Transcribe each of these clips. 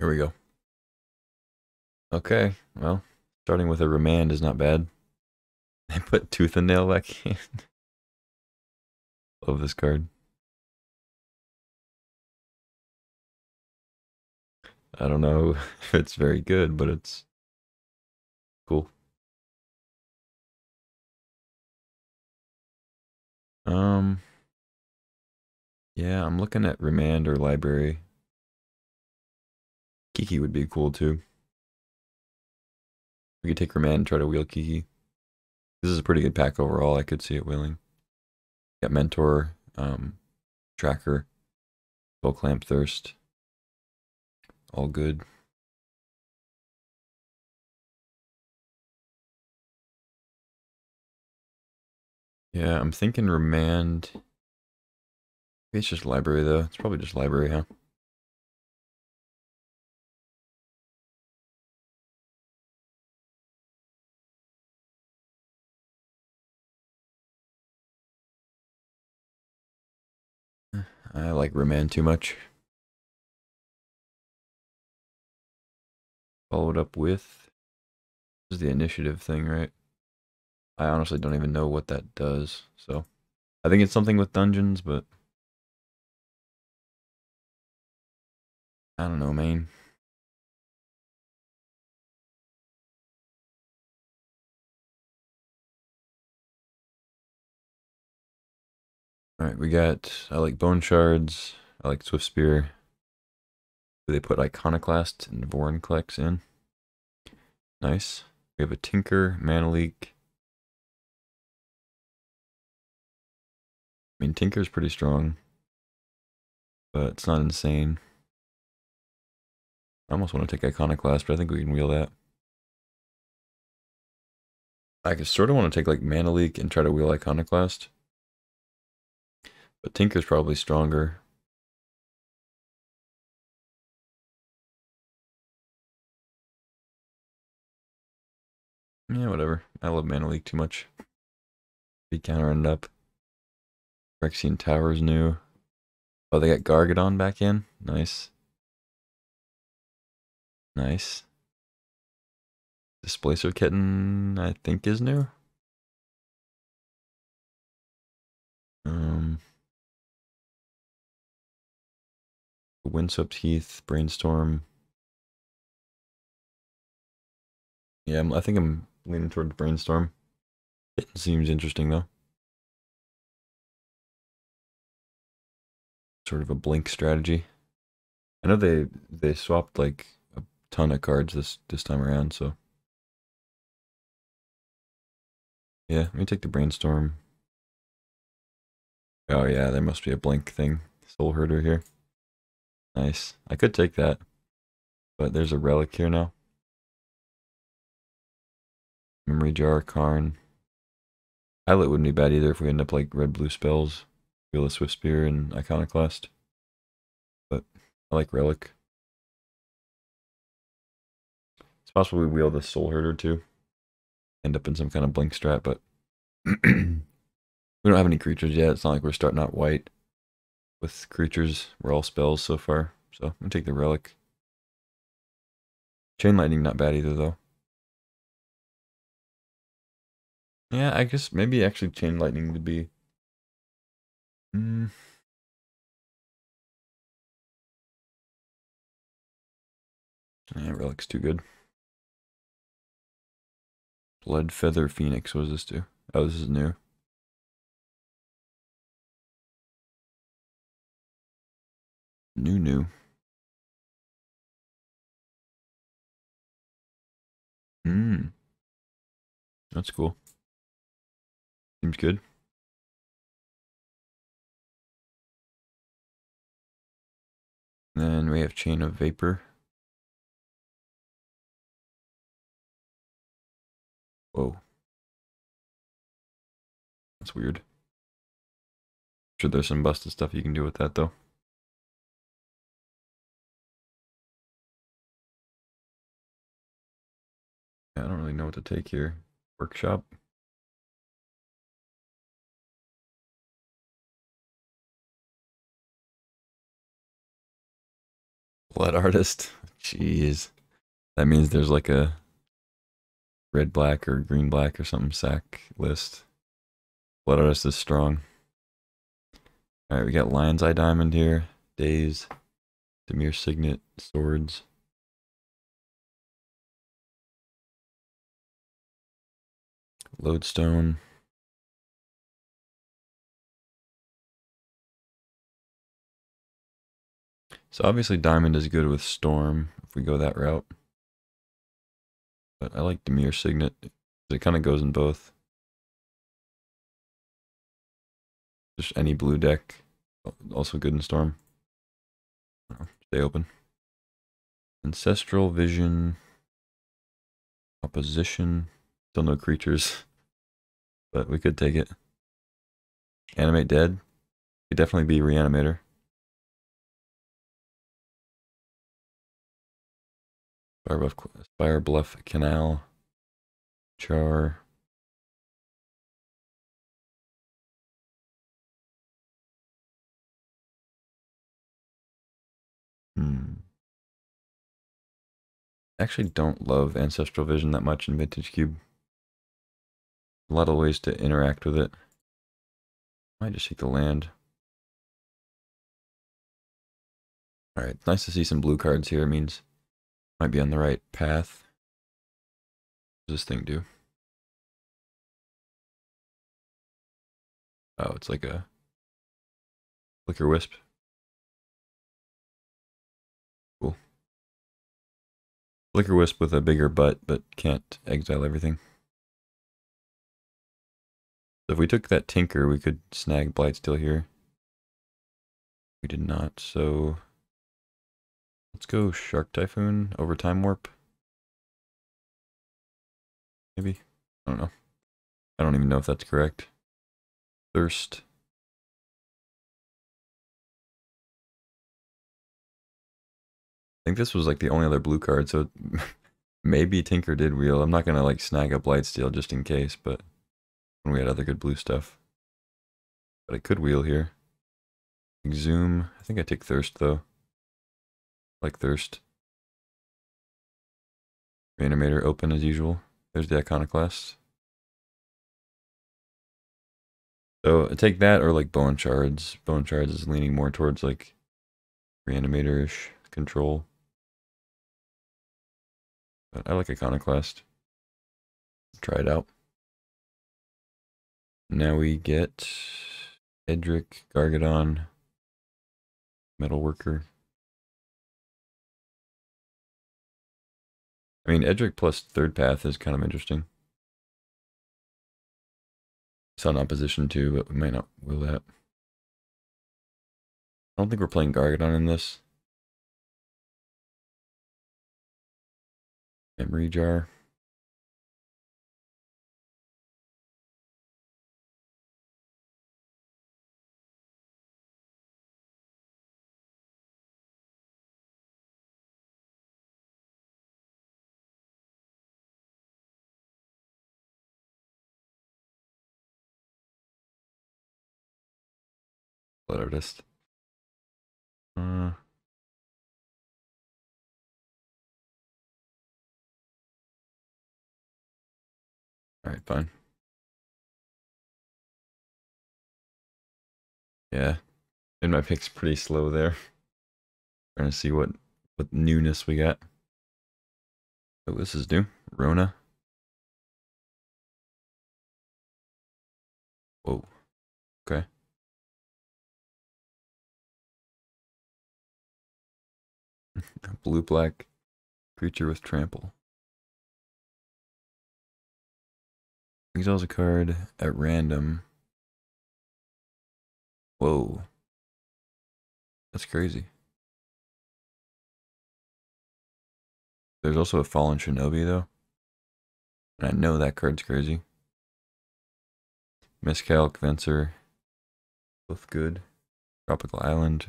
Here we go. Okay, well, starting with a remand is not bad. They put tooth and nail back in. Love this card. I don't know if it's very good, but it's cool. Um, yeah, I'm looking at Remand or Library. Kiki would be cool too. We could take Remand and try to wheel Kiki. This is a pretty good pack overall. I could see it wheeling. Got Mentor, um, Tracker, Skullclamp Thirst. All good. Yeah, I'm thinking remand. Maybe it's just library though. It's probably just library, huh? I like remand too much. Followed up with this is the initiative thing, right? I honestly don't even know what that does. So I think it's something with dungeons, but I don't know, man. Alright, we got, I like Bone Shards, I like Swift Spear. They put Iconoclast and Vorinclex in. Nice. We have a Tinker, Mana Leak. I mean, Tinker's pretty strong, but it's not insane. I almost want to take Iconoclast, but I think we can wheel that. I sort of want to take like Mana Leak and try to wheel Iconoclast. But Tinker's probably stronger. Yeah, whatever. I love Mana Leak too much. Be counter end up. Phyrexian Tower's new. Oh, they got Gargadon back in. Nice. Nice. Displacer Kitten, I think, is new. Um, Windswept Heath, Brainstorm. Yeah, I think I'm leaning towards Brainstorm. It seems interesting though. Sort of a blink strategy. I know they they swapped like a ton of cards this this time around, so yeah. Let me take the Brainstorm. Oh yeah, there must be a blink thing. Soul Herder here. Nice. I could take that. But there's a relic here now. Memory Jar, Karn. Pilot wouldn't be bad either if we end up like red blue spells. Wheel of Swift Spear and Iconoclast. But I like Relic. It's possible we wheel the Soul Herder too. End up in some kind of blink strat, but we don't have any creatures yet. It's not like we're starting out white with creatures. We're all spells so far. So I'm gonna take the relic. Chain lightning not bad either though. Yeah, I guess maybe actually chain lightning would be. Mm. Yeah, relic's too good. Blood Feather Phoenix. What does this do? Oh, this is new. New, new. Hmm. That's cool. Seems good. Then we have Chain of Vapor. Whoa. That's weird. Sure there's some busted stuff you can do with that though. Really know what to take here. Workshop. Blood artist. Jeez. That means there's like a red black or green black or something sack list. Blood artist is strong. Alright, we got Lion's Eye Diamond here. Daze. Dimir Signet. Swords. Lodestone. So obviously Diamond is good with Storm if we go that route. But I like Dimir Signet. It kind of goes in both. Just any blue deck. Also good in Storm. Oh, stay open. Ancestral Vision. Opposition. Still no creatures. But we could take it. Animate Dead. Could definitely be Reanimator. Spirebluff, Fire Bluff Canal. Char. Hmm. I actually don't love Ancestral Vision that much in Vintage Cube. A lot of ways to interact with it. Might just take the land. Alright, nice to see some blue cards here. It means might be on the right path. What does this thing do? Oh, it's like a Flicker-Wisp. Cool. Flicker-Wisp with a bigger butt, but can't exile everything. So if we took that Tinker, we could snag Blightsteel here. We did not, so Let's go Shark Typhoon over Time Warp. Maybe? I don't know. I don't even know if that's correct. Thirst. I think this was like the only other blue card, so maybe Tinker did wheel. I'm not gonna like snag up Blightsteel just in case, but when we had other good blue stuff. But I could wheel here. Exhume. I think I take Thirst though like Thirst. Reanimator open as usual. There's the Iconoclast. So I take that or like Bone Shards. Bone Shards is leaning more towards like Reanimator-ish control. But I like Iconoclast. Try it out. Now we get Edric, Gargadon, Metalworker. I mean, Edric plus third path is kind of interesting. It's on opposition too, but we might not will that. I don't think we're playing Gargadon in this. Memory jar. Blood artist. Uh, Alright, fine. Yeah. And my pick's pretty slow there. Trying to see what, what newness we got. Oh, this is new. Rona. Whoa. Okay. Blue black creature with trample. Exiles a card at random. Whoa. That's crazy. There's also a Fallen Shinobi, though. And I know that card's crazy. Miscalc, Venser. Both good. Tropical Island.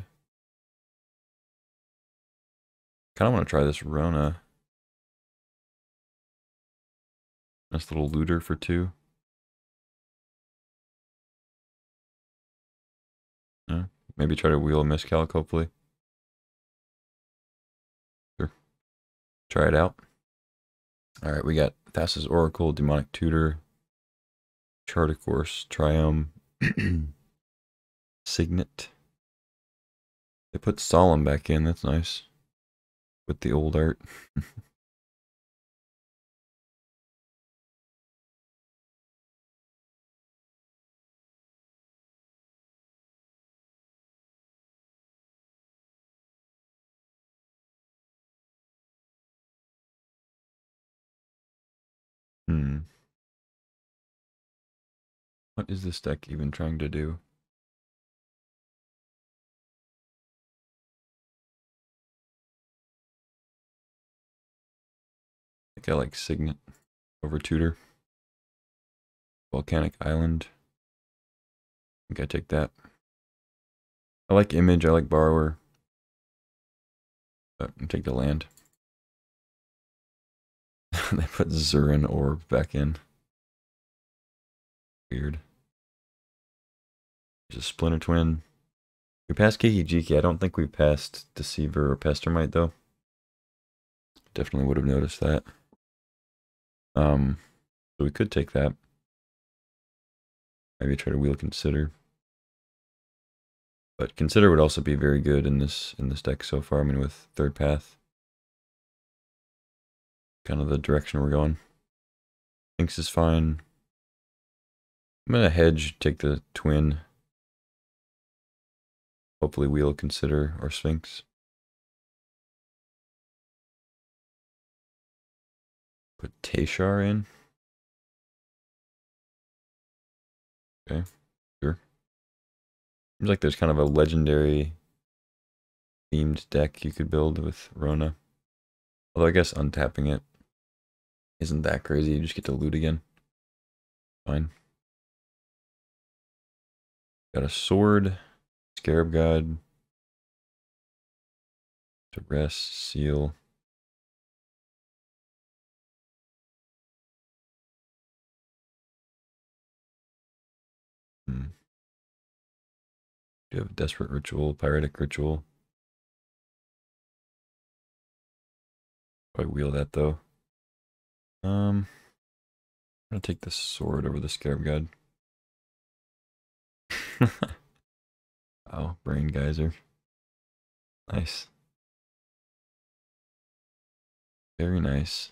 Kind of want to try this Rona. Nice little looter for two. Yeah, maybe try to wheel a miscalc, hopefully. Sure. Try it out. All right, we got Thassa's Oracle, Demonic Tutor, Charter-Course, Triome, Signet. They put Solemn back in, that's nice. With the old art. hmm. What is this deck even trying to do? I think I like Signet over Tutor. Volcanic Island. I think I take that. I like Image, I like Borrower. But I take the land. they put Zuran Orb back in. Weird. There's a Splinter Twin. We passed Kiki-Jiki. I don't think we passed Deceiver or Pestermite, though. Definitely would have noticed that. Um, so we could take that. Maybe try to wheel Consider. But Consider would also be very good in this in this deck so far. I mean, with Third Path. Kind of the direction we're going. Sphinx is fine. I'm gonna hedge, take the twin. Hopefully we'll consider our Sphinx. Put Teshar in. Okay, sure. Seems like there's kind of a legendary themed deck you could build with Rona. Although I guess untapping it isn't that crazy. You just get to loot again. Fine. Got a sword, scarab god, to rest, seal. Do you have a desperate ritual, pyretic ritual? I wheel that though. Um, I'm gonna take the sword over the scarab god. oh, brain geyser. Nice. Very nice.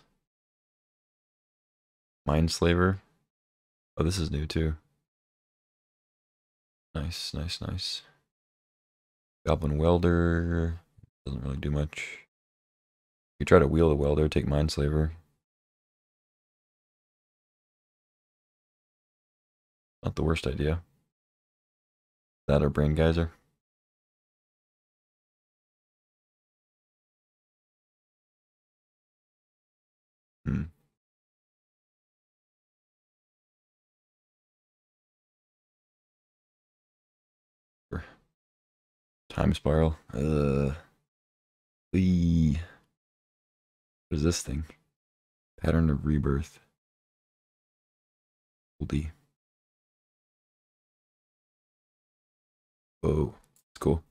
Mindslaver. Oh, this is new too. Nice, nice, nice. Goblin Welder. Doesn't really do much. You try to wheel the welder, take Mindslaver. Not the worst idea. That or Brain Geyser? Time spiral. Uh. What is this thing? Pattern of rebirth. Oldie. Oh, it's cool.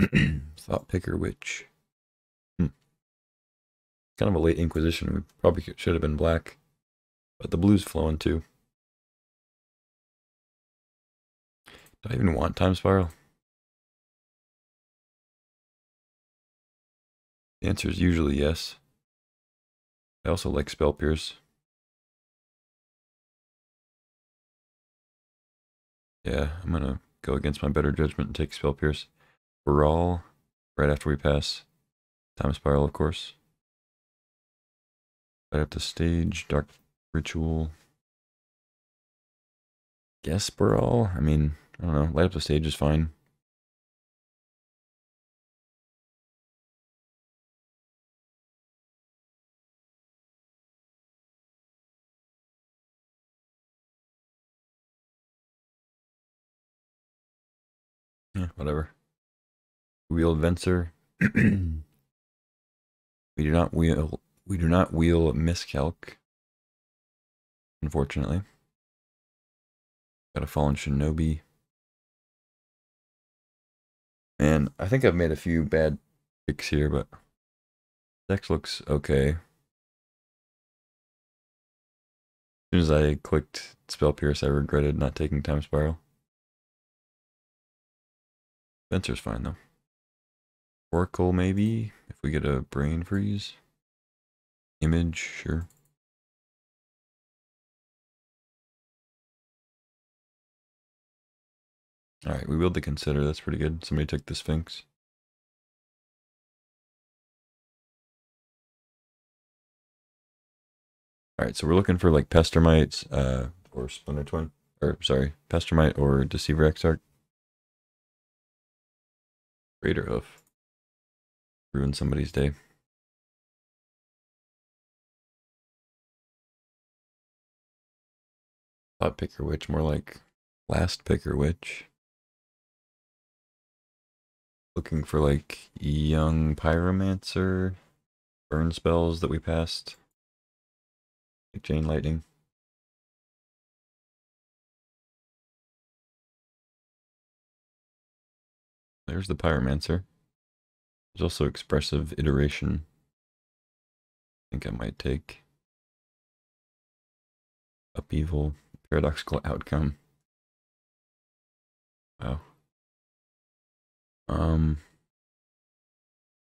Thought Picker Witch. Hmm. Kind of a late Inquisition. We probably should have been black. But the blue's flowing too. Do I even want Time Spiral? The answer is usually yes. I also like Spell Pierce. Yeah, I'm gonna go against my better judgment and take Spell Pierce. Baral, right after we pass. Time Spiral, of course. Light up the stage, Dark Ritual. Guess Baral? I mean, I don't know. Light up the stage is fine. Whatever. Wheel Venser. we do not wheel we do not wheel miscalc. Unfortunately. Got a fallen shinobi. And I think I've made a few bad picks here, but Dex looks okay. As soon as I clicked Spell Pierce, I regretted not taking Time Spiral. Venser's fine though. Oracle maybe, if we get a Brain Freeze. Image, sure. Alright, we will to consider, that's pretty good. Somebody took the Sphinx. Alright, so we're looking for like Pestermites, uh, or Splinter Twin. Or, sorry, Pestermite or Deceiver Exarch. Raider Hoof. Ruin somebody's day. Thought Picker Witch, more like Last Picker Witch. Looking for like Young Pyromancer, burn spells that we passed. Like Chain Lightning. There's the Pyromancer. There's also Expressive Iteration. I think I might take. Upheaval. Paradoxical Outcome. Wow. Um.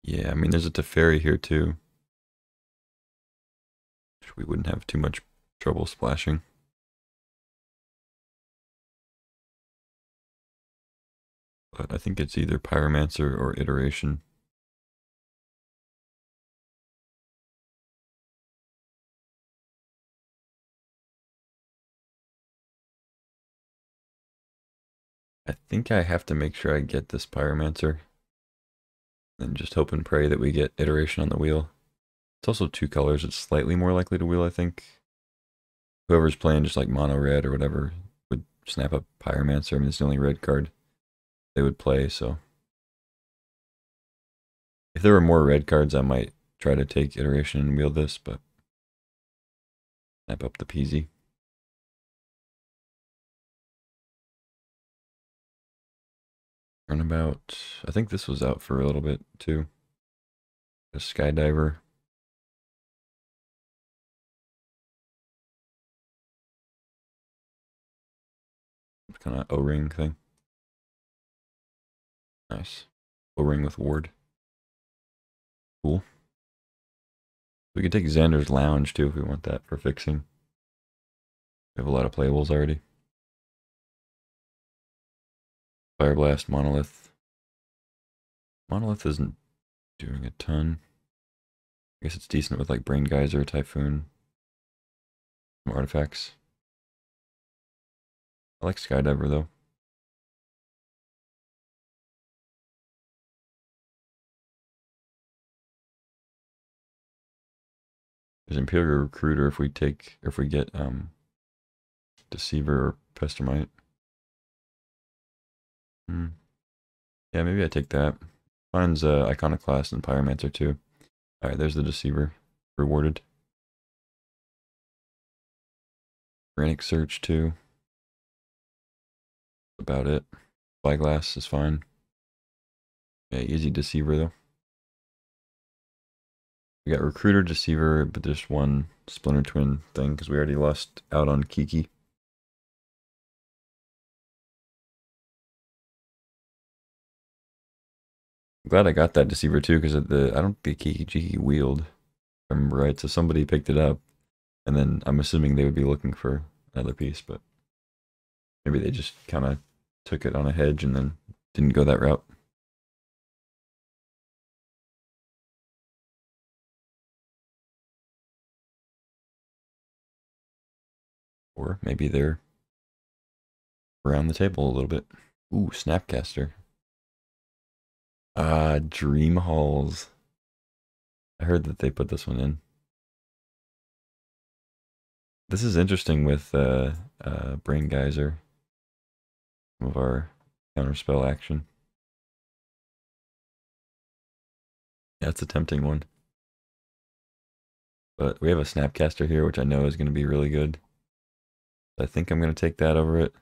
Yeah, I mean, there's a Teferi here too. We wouldn't have too much trouble splashing. I think it's either Pyromancer or Iteration. I think I have to make sure I get this Pyromancer. And just hope and pray that we get Iteration on the wheel. It's also two colors. It's slightly more likely to wheel, I think. Whoever's playing just like mono red or whatever would snap up Pyromancer. I mean, it's the only red card they would play, so. If there were more red cards, I might try to take Iteration and wheel this, but snap up the Peasy. Runabout. I think this was out for a little bit too. A skydiver. Kind of O-ring thing. Nice. O-ring with ward. Cool. We could take Xander's Lounge too if we want that for fixing. We have a lot of playables already. Fire Blast, Monolith. Monolith isn't doing a ton. I guess it's decent with like Brain Geyser, Typhoon, some artifacts. I like Skydiver though. There's Imperial Recruiter if we take, if we get um, Deceiver or Pestermite. Hmm. Yeah, maybe I take that. Mine's uh, Iconoclast and Pyromancer too. Alright, there's the Deceiver. Rewarded. Granic Search too. About it. Spyglass is fine. Yeah, easy Deceiver though. We got Recruiter, Deceiver, but there's one Splinter Twin thing because we already lost out on Kiki. I'm glad I got that Deceiver too because the I don't think Kiki Jiki wheeled. Remember right, so somebody picked it up, and then I'm assuming they would be looking for another piece, but maybe they just kind of took it on a hedge and then didn't go that route. Or maybe they're around the table a little bit. Ooh, Snapcaster. Ah, Dream Halls. I heard that they put this one in. This is interesting with uh, uh, Brain Geyser. Some of our counterspell action. That's a tempting one. But we have a Snapcaster here, which I know is going to be really good. I think I'm going to take that over it.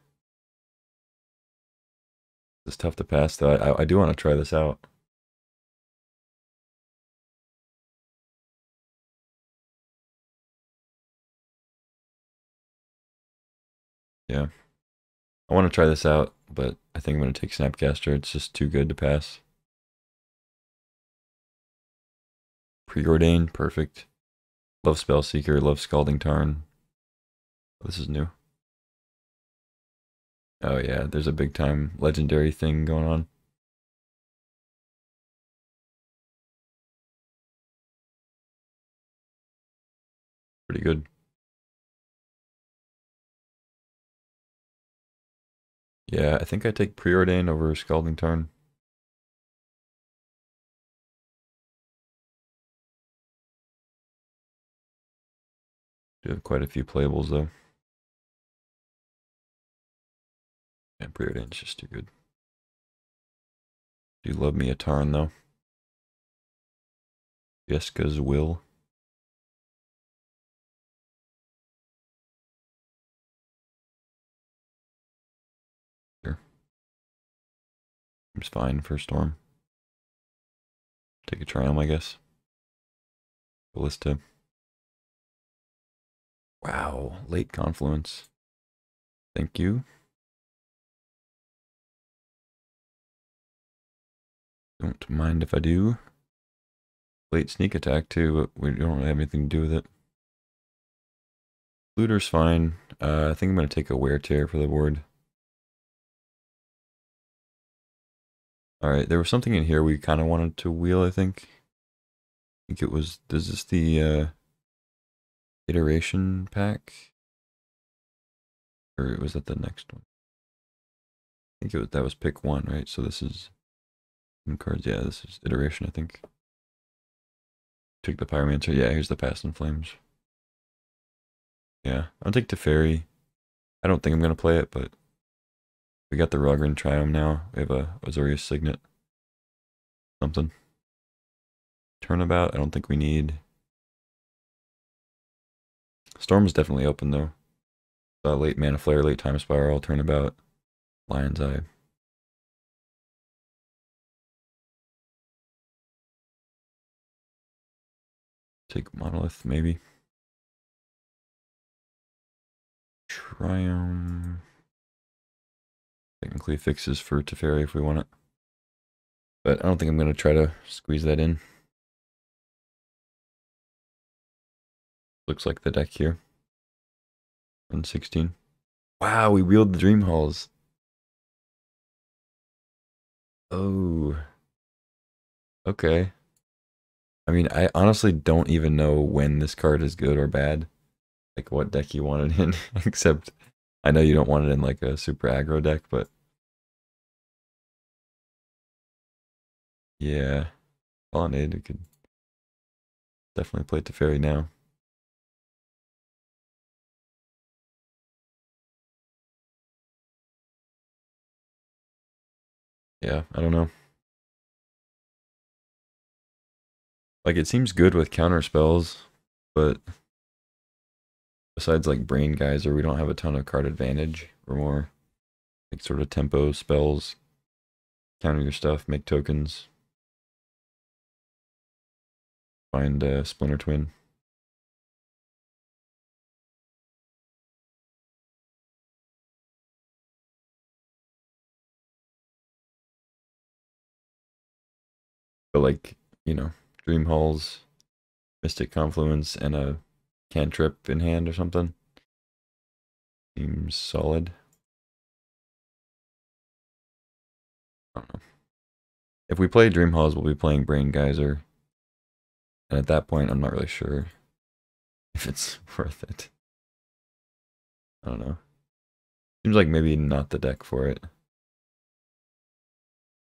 It's tough to pass, though. I, I do want to try this out. Yeah. I want to try this out, but I think I'm going to take Snapcaster. It's just too good to pass. Preordain, perfect. Love Spell Seeker, love Scalding Tarn. This is new. Oh yeah, there's a big time legendary thing going on. Pretty good. Yeah, I think I take Preordain over Scalding Tarn. Do have quite a few playables though. And Preordain's just too good. Do you love me a Tarn though. Jessica's Will. Sure. Seems fine for a Storm. Take a Triome, I guess. Ballista. Wow, late confluence. Thank you. Don't mind if I do. Late sneak attack too, but we don't really have anything to do with it. Looter's fine. Uh, I think I'm going to take a wear tear for the board. Alright, there was something in here we kind of wanted to wheel, I think. I think it was, is this the, uh, iteration pack? Or was that the next one? I think it was, that was pick one, right? So this is cards. Yeah, this is iteration, I think. Take the Pyromancer. Yeah, here's the Past in Flames. Yeah, I'll take Teferi. I don't think I'm going to play it, but we got the Raugrin Triome now. We have a Azorius Signet. Something. Turnabout, I don't think we need. Storm is definitely open though. Uh, late Mana Flare, late Time Spiral, Turnabout, Lion's Eye. Take Monolith, maybe. Triome. Technically fixes for Teferi if we want it. But I don't think I'm going to try to squeeze that in. Looks like the deck here. 116. Wow, we wheeled the Dream Halls. Oh. Okay. I mean, I honestly don't even know when this card is good or bad. Like what deck you want it in, except I know you don't want it in like a super aggro deck, but yeah, Colonnade, it could definitely play Teferi now. Yeah, I don't know. Like it seems good with counter spells, but besides like Brain Geyser, we don't have a ton of card advantage. We're more like sort of tempo spells, counter your stuff, make tokens, find a Splinter Twin. But like, you know, Dream Halls, Mystic Confluence, and a cantrip in hand or something. Seems solid. If we play Dream Halls, we'll be playing Brain Geyser. And at that point, I'm not really sure if it's worth it. I don't know. Seems like maybe not the deck for it.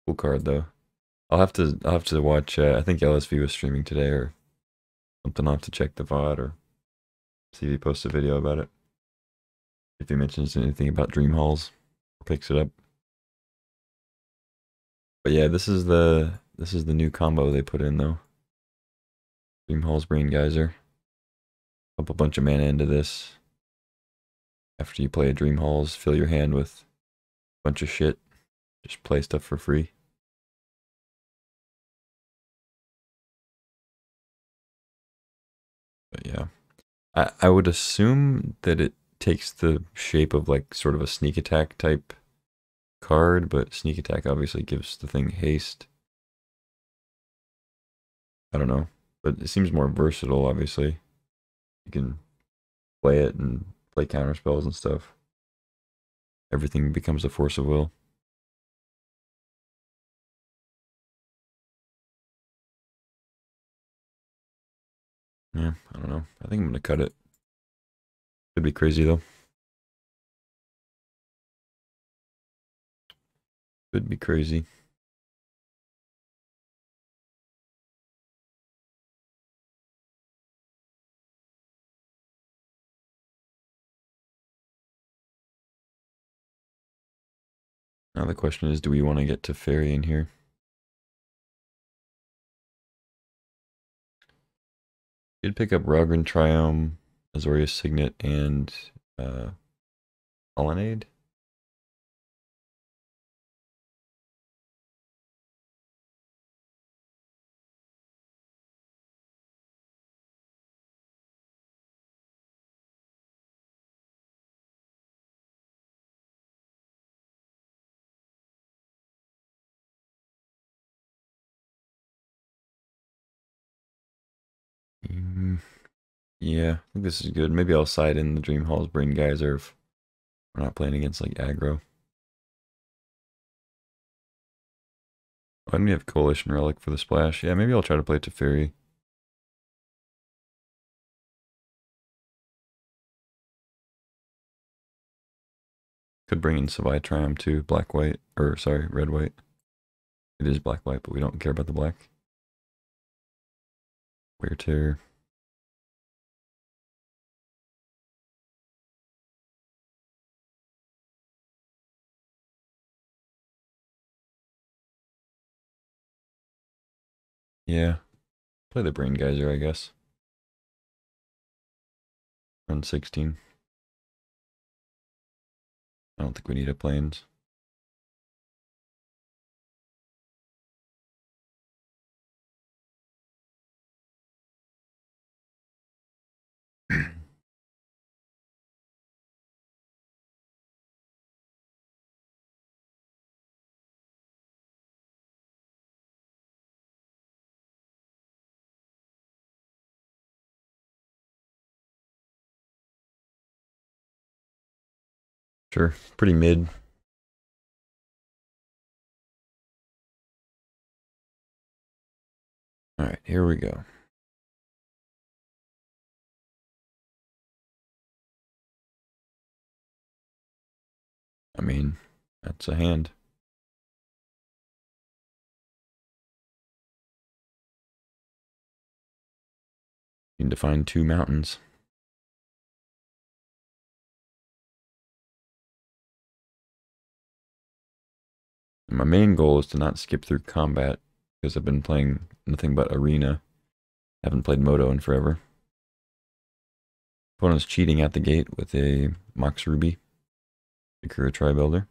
Cool card though. I'll have to I'll have to watch. Uh, I think LSV was streaming today or something. I'll have to check the VOD or see if he posts a video about it. If he mentions anything about Dream Halls, picks it up. But yeah, this is the this is the new combo they put in though. Dream Halls Brain Geyser. Pump a bunch of mana into this. After you play a Dream Halls, fill your hand with a bunch of shit. Just play stuff for free. I, I would assume that it takes the shape of like sort of a sneak attack type card, but sneak attack obviously gives the thing haste. I don't know, but it seems more versatile, obviously. You can play it and play counter spells and stuff. Everything becomes a force of will. Yeah, I don't know. I think I'm gonna cut it. Could be crazy though. Could be crazy. Now the question is, do we want to get Teferi in here? Did pick up Raugrin Triome, Azorius Signet, and uh, Colonnade. Mm, yeah, I think this is good. Maybe I'll side in the Dream Hall's Brain Geyser if we're not playing against like aggro. And we have Coalition Relic for the splash. Yeah, maybe I'll try to play Teferi. Could bring in Savai Triome too, black white, or sorry, red white. It is black white, but we don't care about the black. Wear tear. Yeah. Play the Brain Geyser, I guess. Run 16. I don't think we need a planes. Sure, pretty mid. All right, here we go. I mean, that's a hand. Need to find two mountains. And my main goal is to not skip through combat because I've been playing nothing but arena. Haven't played Moto in forever. Opponent's cheating at the gate with a Mox Ruby. Sakura-Tribe Elder.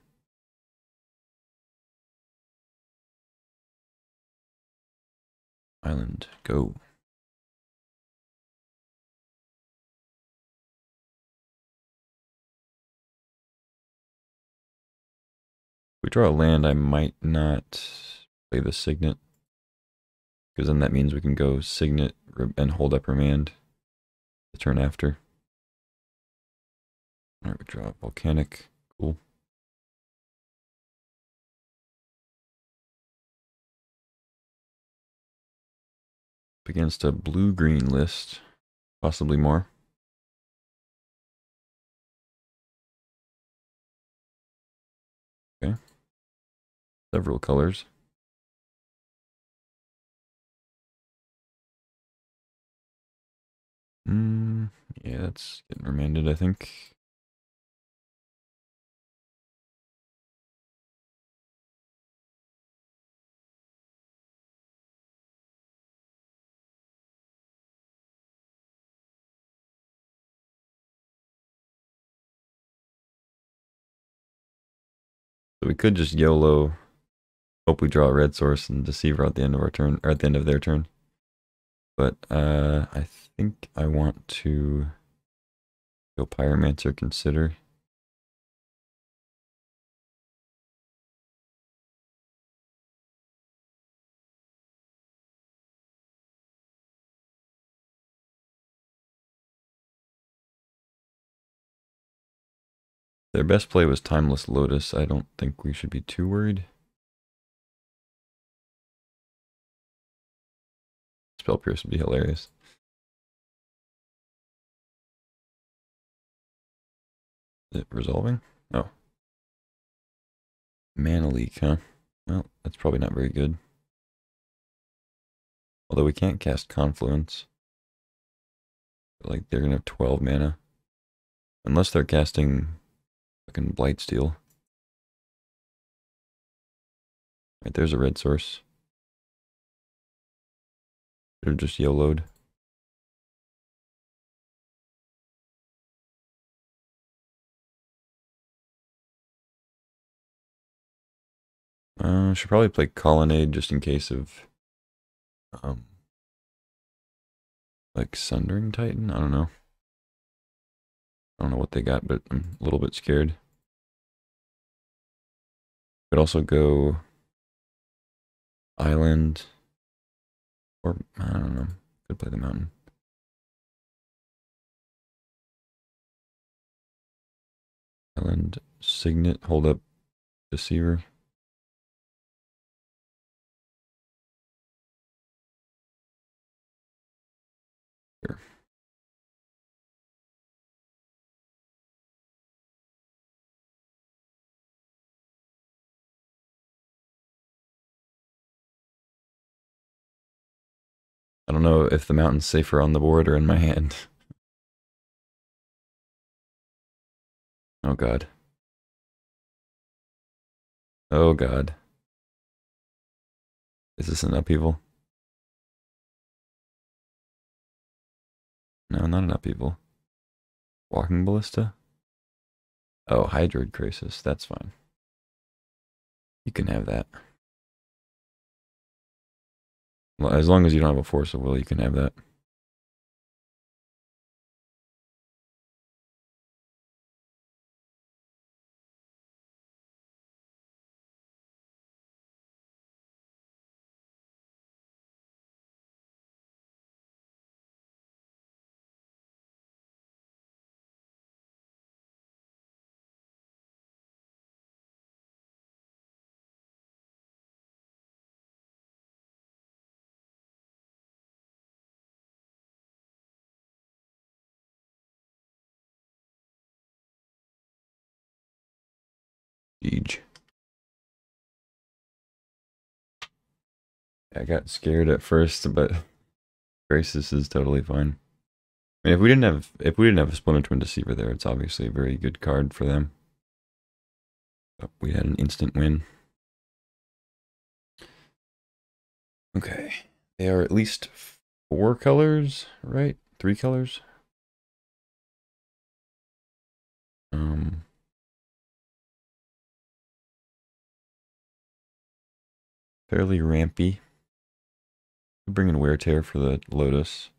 Island, go. We draw a land, I might not play the Signet. Because then that means we can go Signet and hold up Remand the turn after. Alright, we draw a Volcanic. Cool. Against a blue-green list. Possibly more. Several colors. Mm, yeah, that's getting remanded, I think. So we could just YOLO Hope we draw a red source and deceiver at the end of our turn, or at the end of their turn. But uh, I think I want to Go Pyromancer, consider. Their best play was Timeless Lotus. I don't think we should be too worried. Spell Pierce would be hilarious. Is it resolving? Oh. Mana leak, huh? Well, that's probably not very good. Although we can't cast Confluence. Like, they're gonna have 12 mana. Unless they're casting fucking Blightsteel. Right, there's a red source. They're just YOLO'd. Uh, should probably play Colonnade just in case of, um, like Sundering Titan. I don't know. I don't know what they got, but I'm a little bit scared. Could also go Island, or I don't know. Could play the Mountain. Island Signet. Hold up, Deceiver. I don't know if the mountain's safer on the board or in my hand. Oh god. Oh god. Is this an upheaval? No, not an upheaval. Walking Ballista? Oh, Hydroid Krasis. That's fine. You can have that. As long as you don't have a Force of Will, you can have that. I got scared at first, but Krasis is totally fine. I mean, if we didn't have if we didn't have a Splinter Twin Deceiver there, it's obviously a very good card for them. But we had an instant win. Okay, they are at least four colors, right? Three colors. Um, fairly rampy. Bring in Wear Tear for the Lotus.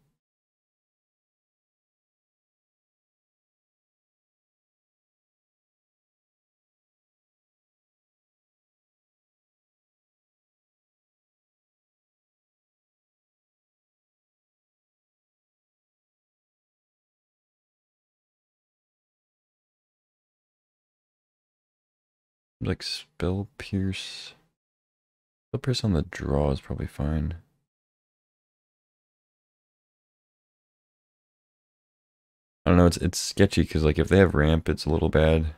Like Spell Pierce. Spell Pierce on the draw is probably fine. I don't know, it's it's sketchy because like if they have ramp, it's a little bad.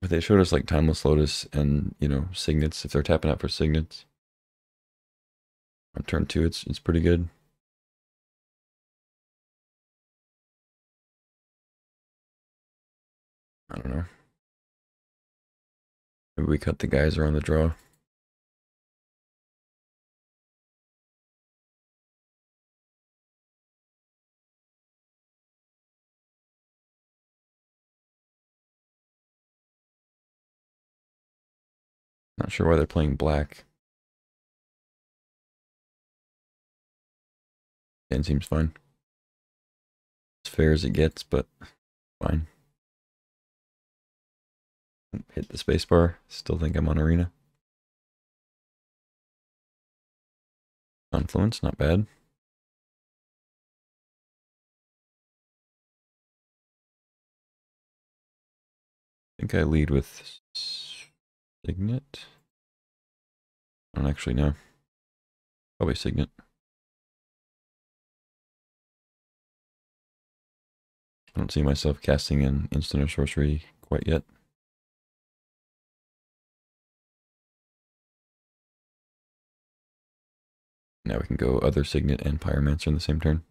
But they showed us like Timeless Lotus and, you know, Signets, if they're tapping out for Signets. On turn two, it's it's pretty good. I don't know. Maybe we cut the geyser on the draw. Not sure why they're playing black. It seems fine. As fair as it gets, but fine. Hit the spacebar. Still think I'm on arena. Confluence, not bad. I think I lead with Signet. I don't actually know. Probably Signet. I don't see myself casting an instant or sorcery quite yet. Now we can go other Signet and Pyromancer in the same turn.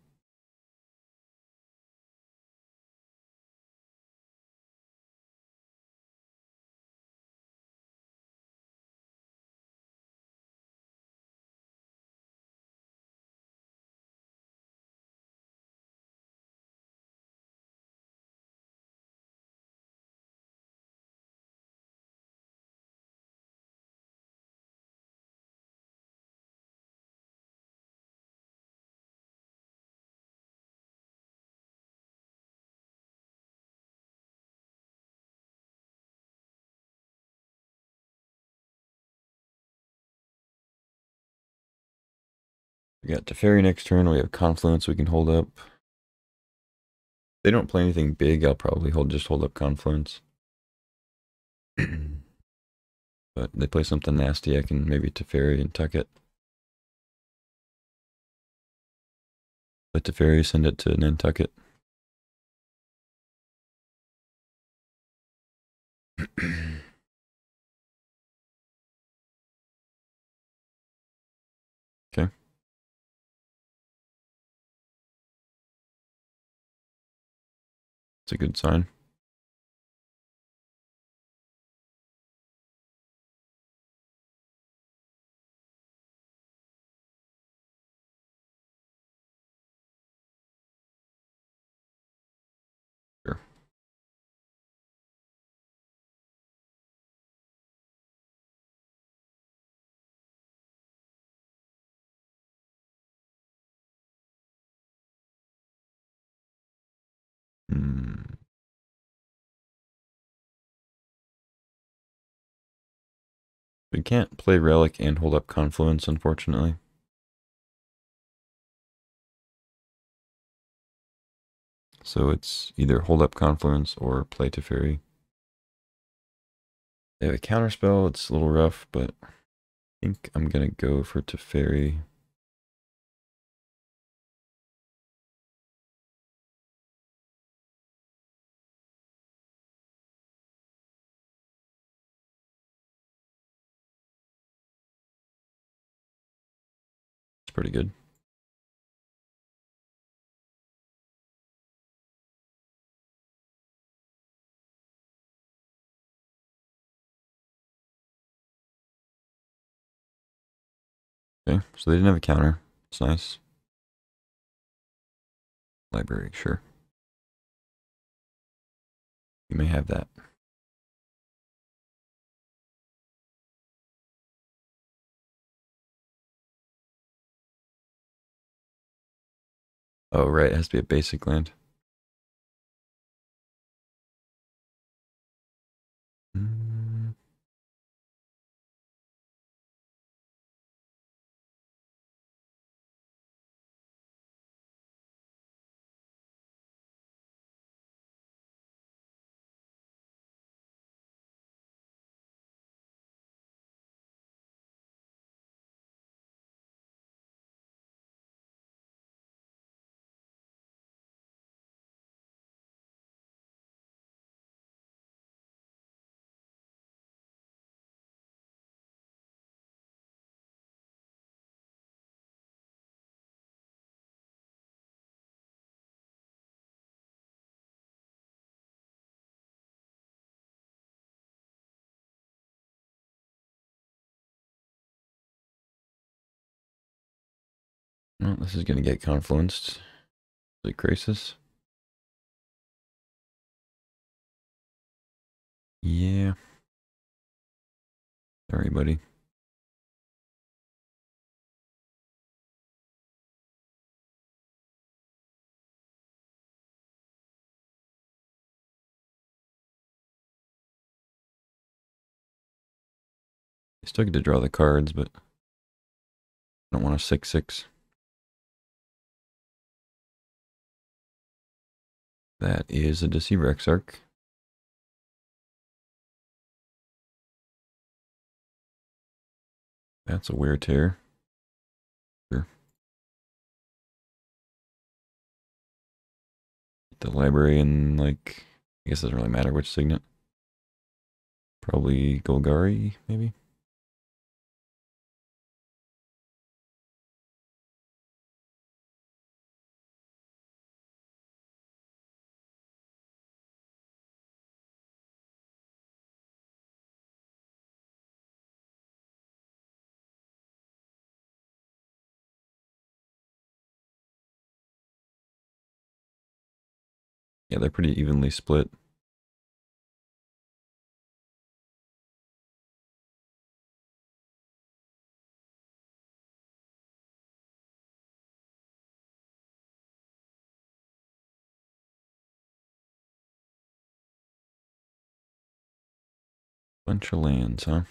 We got Teferi next turn. We have Confluence we can hold up. If they don't play anything big, I'll probably hold just hold up Confluence. but they play something nasty, I can maybe Teferi and tuck it. Let Teferi send it to Nantucket. It's a good sign. We can't play Relic and hold up Confluence, unfortunately. So it's either hold up Confluence or play Teferi. They have a counterspell, it's a little rough, but I think I'm gonna go for Teferi. Pretty good. Okay, so they didn't have a counter. It's nice. Library, sure. You may have that. Oh, right, it has to be a basic land. Mm. Well, this is going to get confluenced. Is it Krasis? Yeah. Sorry, buddy. I still get to draw the cards, but I don't want a 6-6. That is a Deceiver Exarch. That's a weird tear. Sure. The library and like I guess it doesn't really matter which signet. Probably Golgari, maybe. Yeah, they're pretty evenly split. Bunch of lands, huh?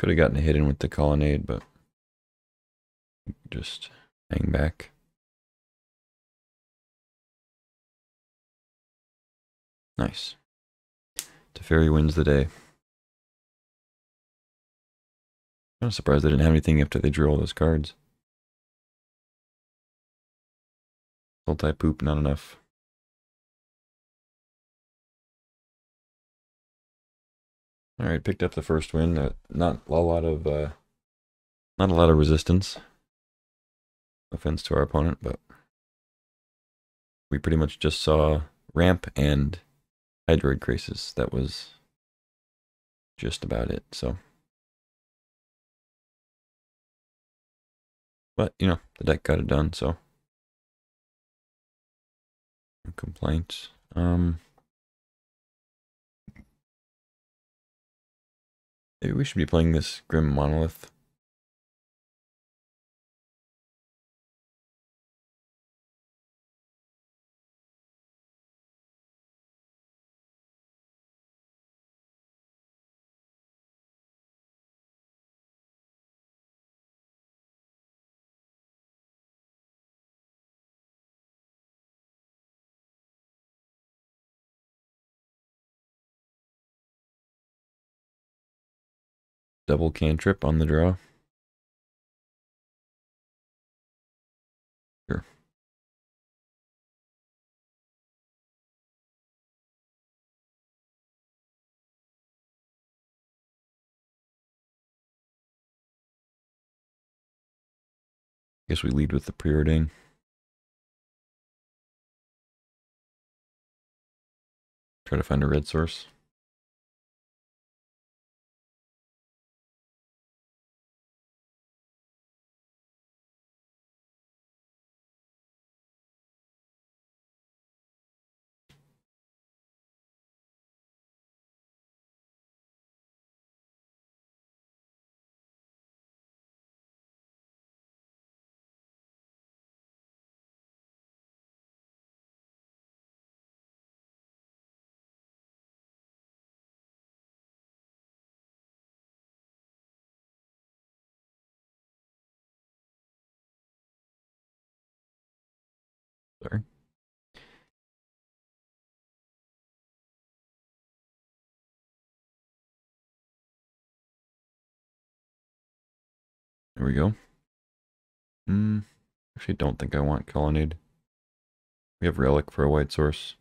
Could have gotten in with the colonnade, but just hang back. Nice. Teferi wins the day. I'm surprised they didn't have anything after they drew all those cards. Multi poop, not enough. All right, picked up the first win. Uh, not a lot of uh, not a lot of resistance. Offense to our opponent, but we pretty much just saw ramp and hydroid Krasis. That was just about it. So, but you know, the deck got it done. So, no complaints. Um. Maybe we should be playing this Grim Monolith. Double cantrip on the draw. Guess we lead with the preordain. Try to find a red source. Sorry. There we go. Hmm. Actually, don't think I want Colonnade. We have Relic for a white source.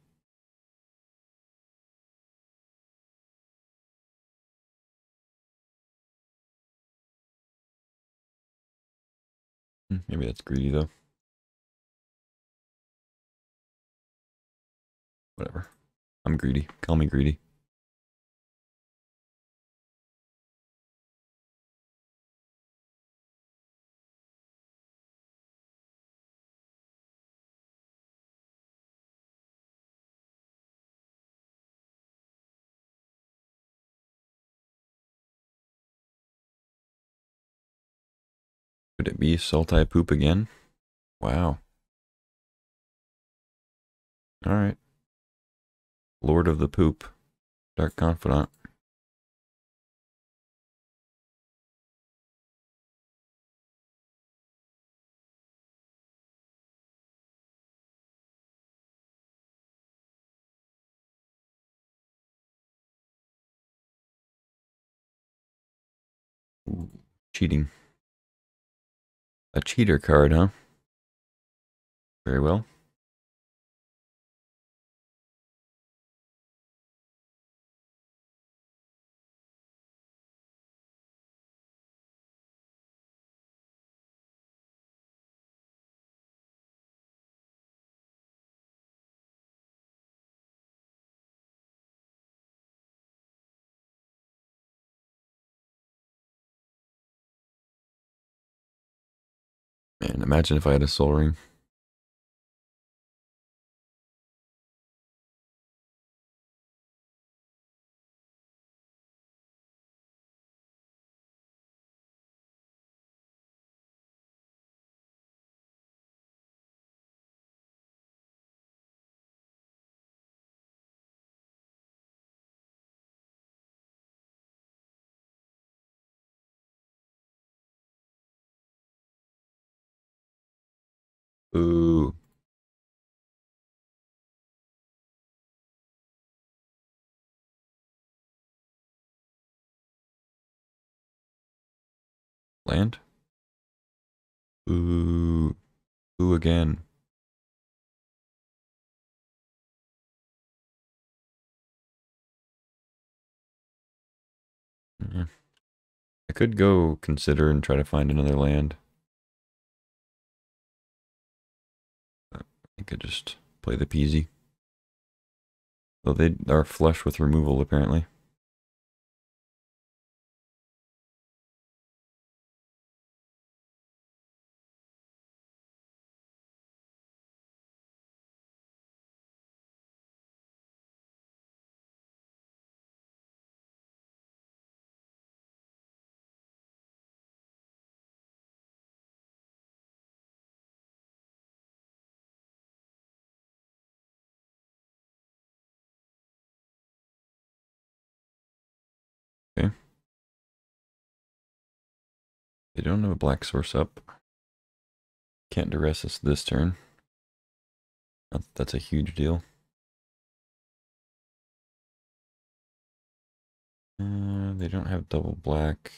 Hmm, maybe that's greedy, though. Whatever. I'm greedy. Call me greedy. Could it be salty poop again? Wow. All right. Lord of the Poop. Dark Confidant. cheating. A cheater card, huh? Very well. Imagine if I had a Sol Ring. Land? Ooh. Ooh again. Mm-hmm. I could go consider and try to find another land. I I just play the peasy. Though they are flush with removal, apparently. They don't have a black source up. Can't duress us this turn. That's a huge deal. Uh, they don't have double black.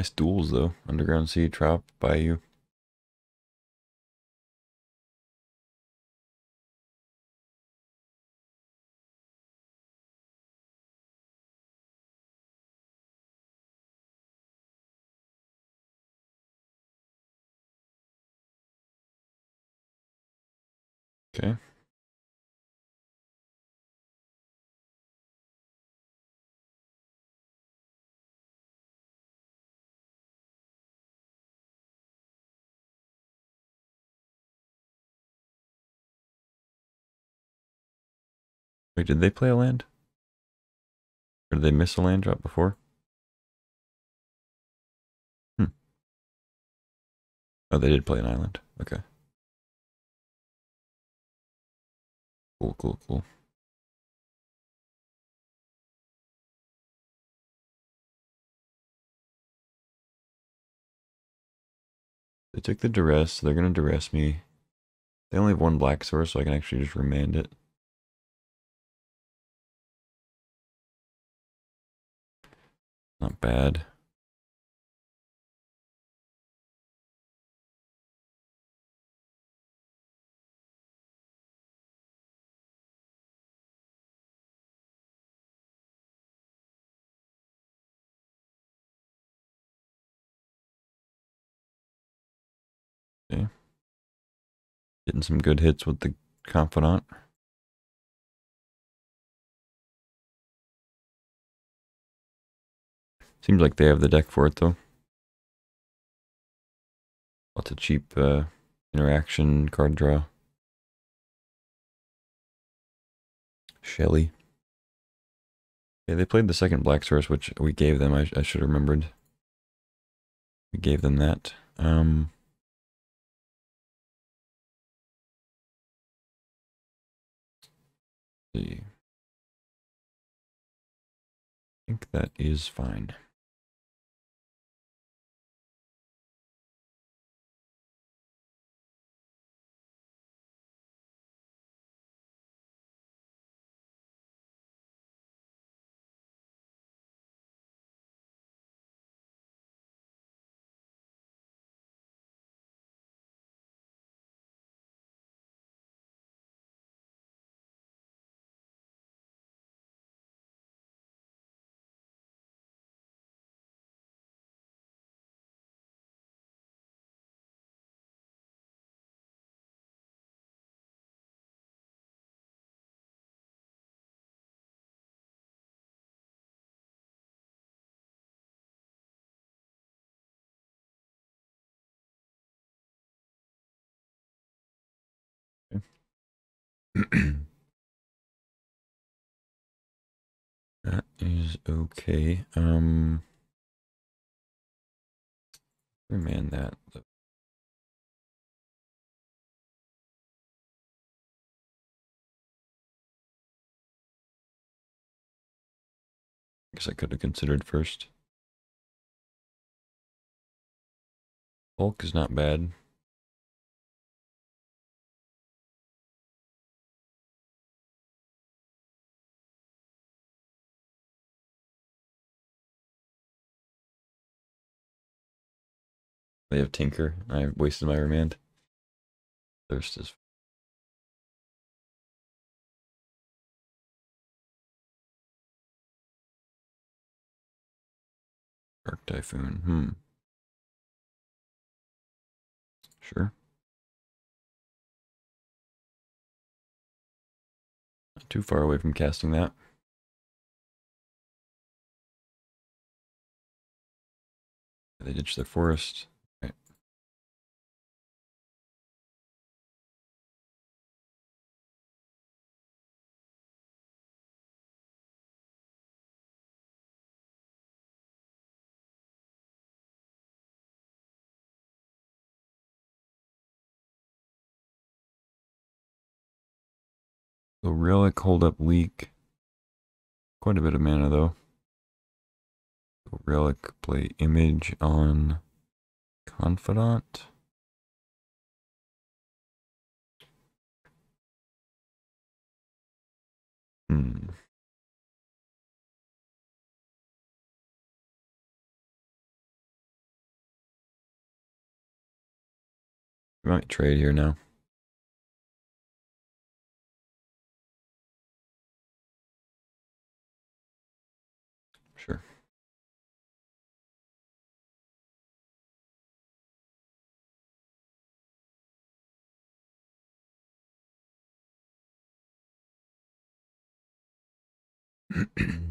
Nice duals though. Underground Sea, Trop, Bayou. Wait, did they play a land? Or did they miss a land drop before? Hmm. Oh, they did play an island. Okay. Cool, cool, cool. They took the duress, so they're gonna duress me. They only have one black source, so I can actually just remand it. Not bad. Okay. Getting some good hits with the Confidant. Seems like they have the deck for it though. Lots of cheap uh, interaction card draw. Shelly. Yeah, they played the second Black Source, which we gave them. I, I should have remembered. We gave them that. Um, see. I think that is fine. that is okay. Um, remand that. I guess I could have considered first. Hulk is not bad. They have Tinker. I wasted my remand. Thirst is. Shark Typhoon. Hmm. Sure. Not too far away from casting that. They ditch their forest. Relic hold up leak. Quite a bit of mana though. relic play image on confidant. Hmm. Might trade here now. Sure.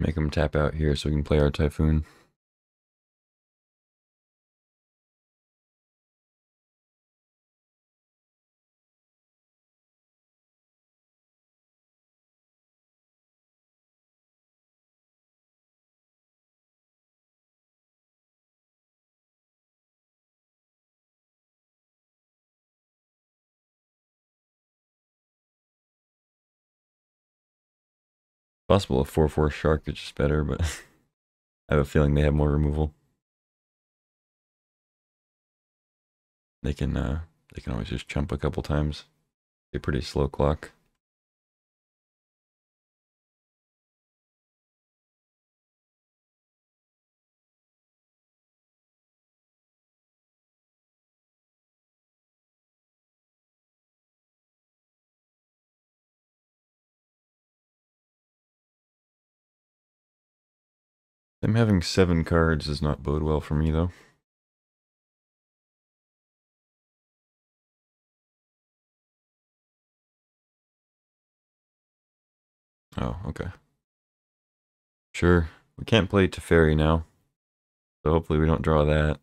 Make them tap out here so we can play our Typhoon. Possible a 4-4 shark is just better, but I have a feeling they have more removal. They can uh they can always just jump a couple times. A pretty slow clock. Them having seven cards does not bode well for me, though. Oh, okay. Sure. We can't play Teferi now. So hopefully we don't draw that.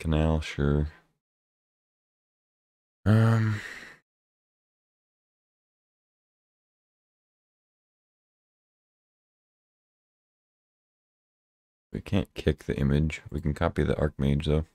Canal, sure. Um... We can't kick the image. We can copy the Archmage, though.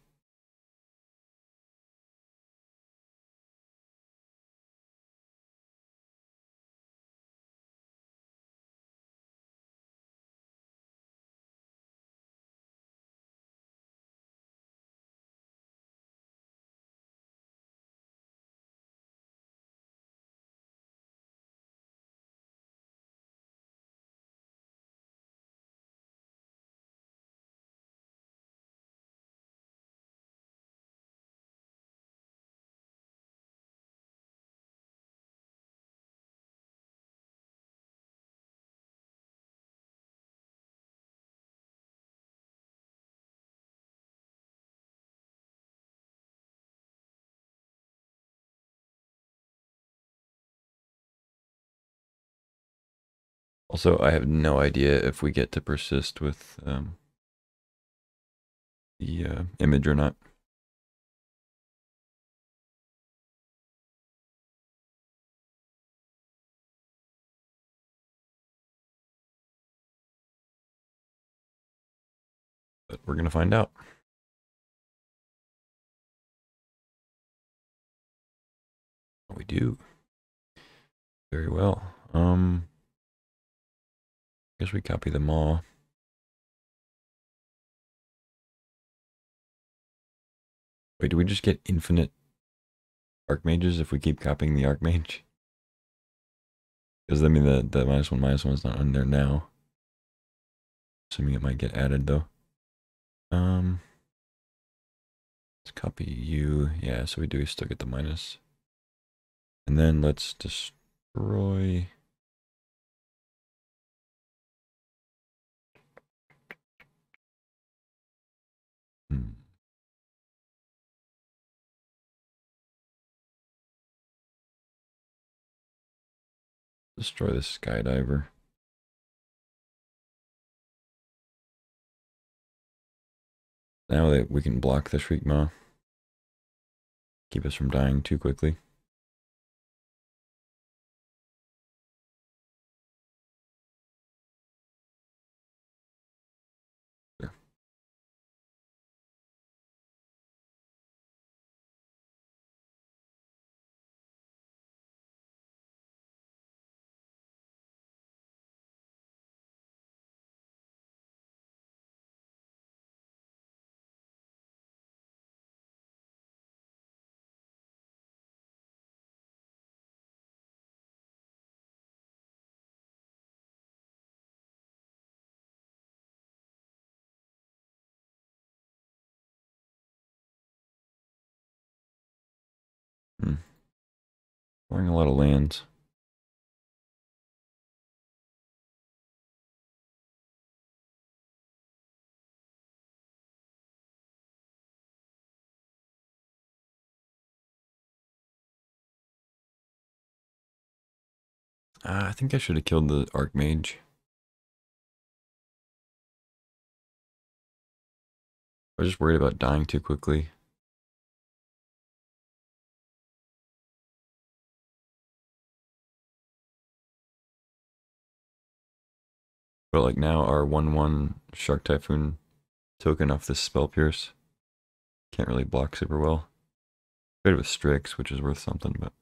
Also, I have no idea if we get to persist with um, the uh, image or not. But we're going to find out. We do. Very well. Um, guess we copy them all. Wait, do we just get infinite Archmages if we keep copying the Archmage? Because I mean the, the minus one minus one is not on there now. Assuming it might get added though. Um let's copy you. Yeah, so we do we still get the minus. And then let's destroy Hmm. Destroy the skydiver. Now that we can block the Shriekmaw. Keep us from dying too quickly. Uh, I think I should have killed the Archmage. I was just worried about dying too quickly. But like now our 1-1 Shark Typhoon token off this Spell Pierce. Can't really block super well. Good with Strix, which is worth something, but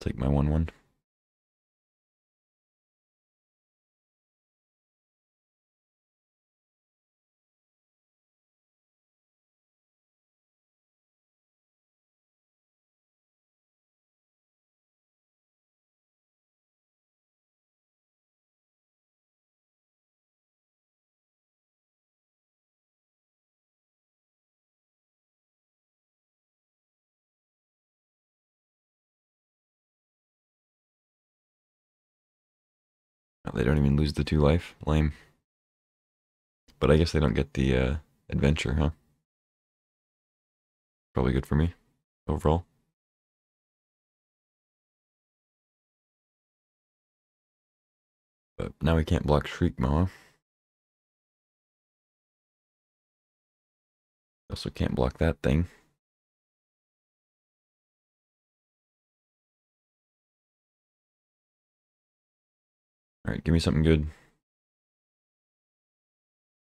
Take my 1 1. They don't even lose the two life. Lame. But I guess they don't get the uh, adventure, huh? Probably good for me overall. But now we can't block Shriekmaw. Also can't block that thing. All right, give me something good.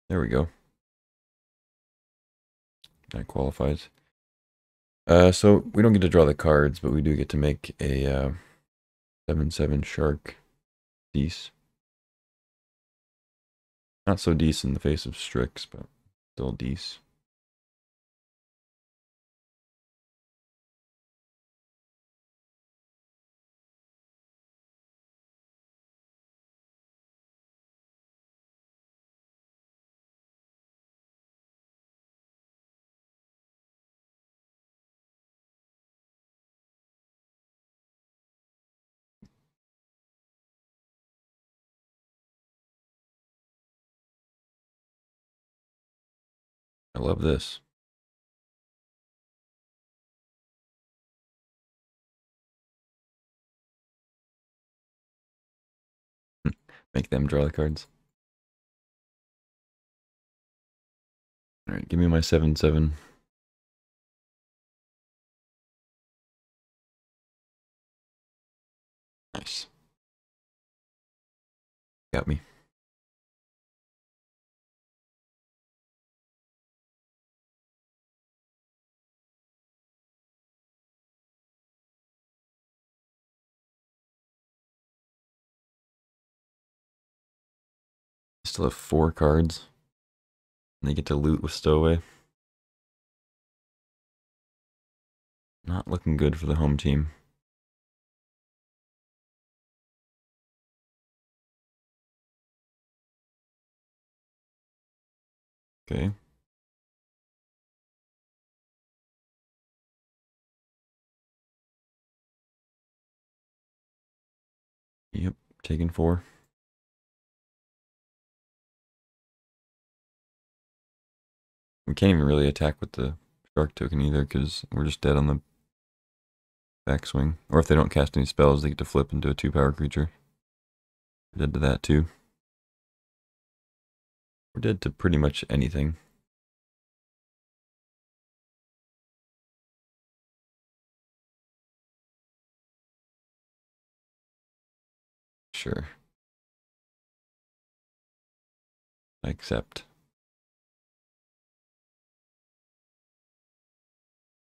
There we go. That qualifies. Uh, so we don't get to draw the cards, but we do get to make a uh, 7-7 shark Dees. Not so Dees in the face of Strix, but still Dees. I love this. Make them draw the cards. Alright, give me my 7-7. Nice. Got me. Still have four cards. And they get to loot with Stowaway. Not looking good for the home team. Okay. Yep, taking four. We can't even really attack with the shark token either because we're just dead on the backswing. Or if they don't cast any spells, they get to flip into a two power creature. We're dead to that too. We're dead to pretty much anything. Sure. I accept.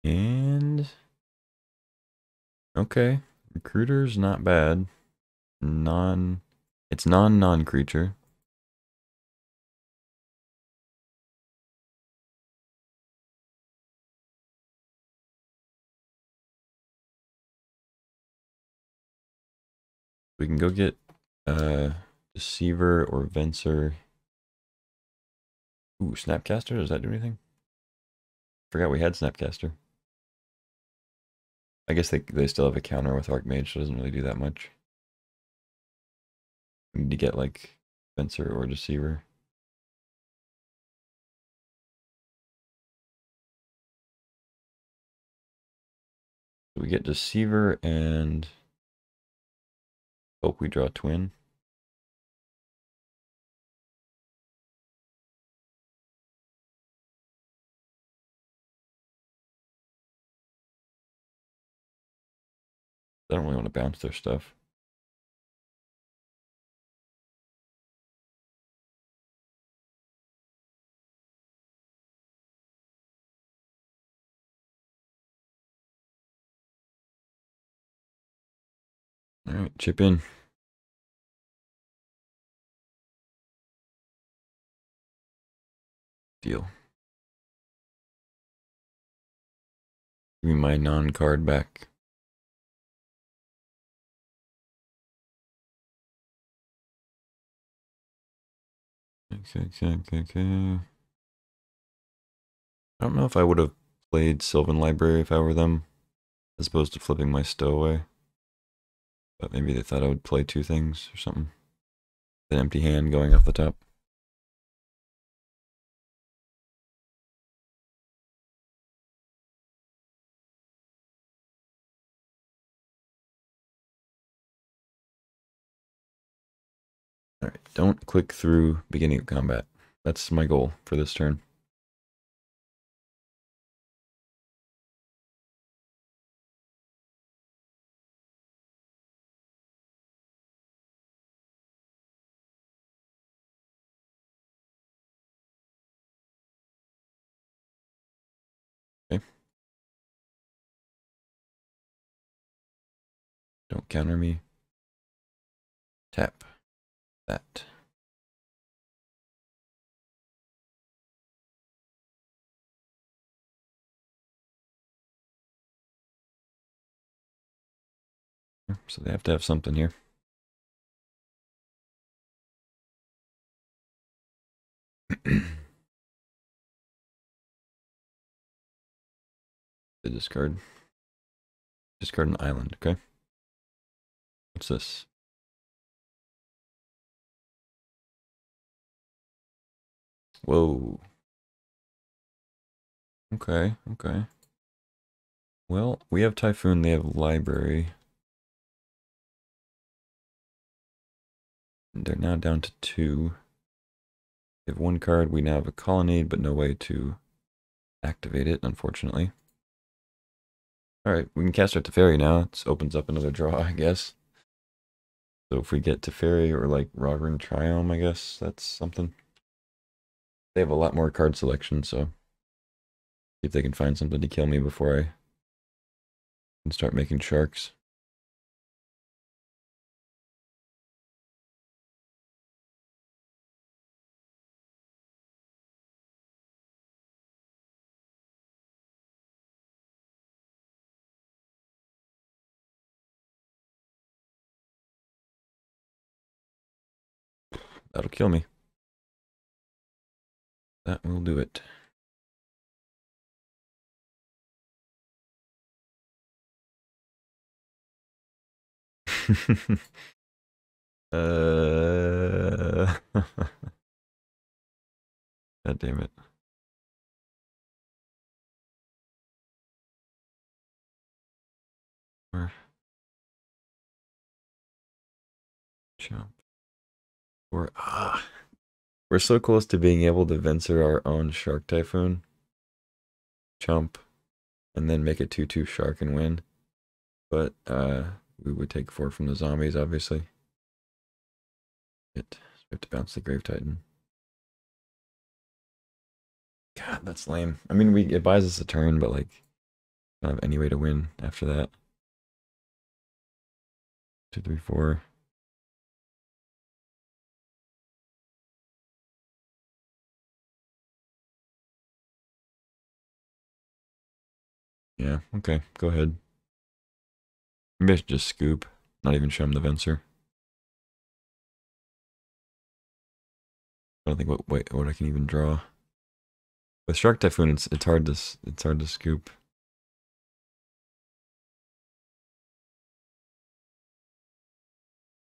And okay, recruiter's not bad. Non, it's non non creature. We can go get uh deceiver or venser. Ooh, snapcaster. Does that do anything? Forgot we had snapcaster. I guess they they still have a counter with Archmage, so it doesn't really do that much. We need to get like Venser or Deceiver. we get Deceiver and hope we draw Twin. I don't really want to bounce their stuff. Alright, chip in. Deal. Give me my non-card back. Okay, okay, okay, okay. I don't know if I would have played Sylvan Library if I were them, as opposed to flipping my stowaway. But maybe they thought I would play two things or something. An empty hand going off the top. Don't click through beginning of combat. That's my goal for this turn. Don't counter me. Tap that. So they have to have something here. discard. Discard an island, okay? What's this? Whoa. Okay, okay. Well, we have Typhoon, they have Library. They're now down to two. They have one card, we now have a Colonnade, but no way to activate it, unfortunately. Alright, we can cast our Teferi now. It opens up another draw, I guess. So if we get Teferi or like Raugrin Triome, I guess that's something. They have a lot more card selection, so see if they can find something to kill me before I can start making sharks. That'll kill me. That will do it. uh... God damn it. Or... Jump. Or ah. We're so close to being able to Venser our own Shark Typhoon. Chump. And then make it 2-2 Shark and win. But uh, we would take 4 from the zombies, obviously. It. we have to bounce the Grave Titan. God, that's lame. I mean, we it buys us a turn, but like, don't have any way to win after that. Two, three, four. Yeah, okay, go ahead. Maybe I should just scoop, not even show him the Venser. I don't think what wait, what I can even draw. With Shark Typhoon, it's it's hard to it's hard to scoop.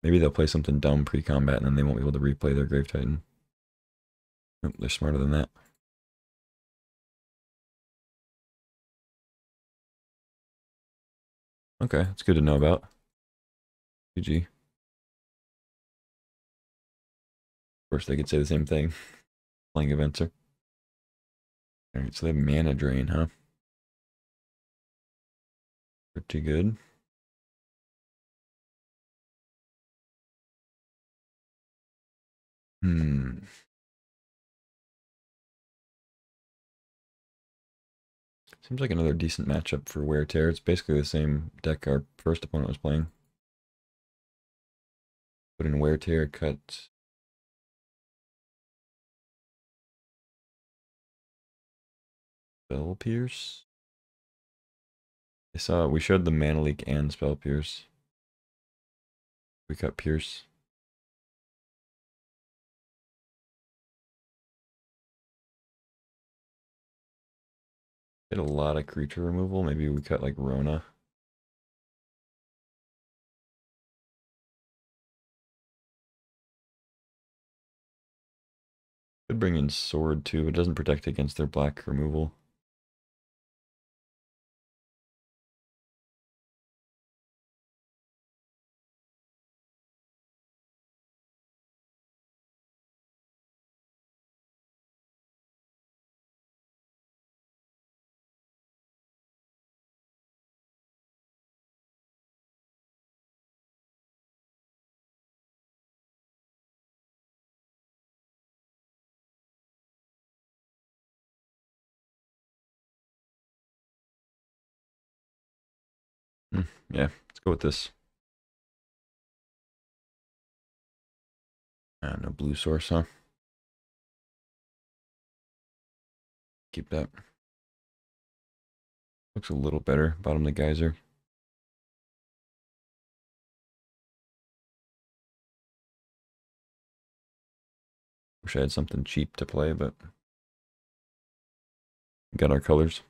Maybe they'll play something dumb pre-combat and then they won't be able to replay their Grave Titan. Nope, they're smarter than that. Okay, that's good to know about. GG. Of course, they could say the same thing. Playing Venser. Alright, so they have mana drain, huh? Pretty good. Hmm. Seems like another decent matchup for Wear Tear. It's basically the same deck our first opponent was playing. Put in wear tear, cut. Spell pierce. I saw we showed the mana leak and spell pierce. We cut pierce. Get a lot of creature removal. Maybe we cut like Rona. Could bring in sword too. It doesn't protect against their black removal. Mm, yeah, let's go with this. And a blue source, huh? Keep that. Looks a little better. Bottom of the geyser. Wish I had something cheap to play, but got our colors.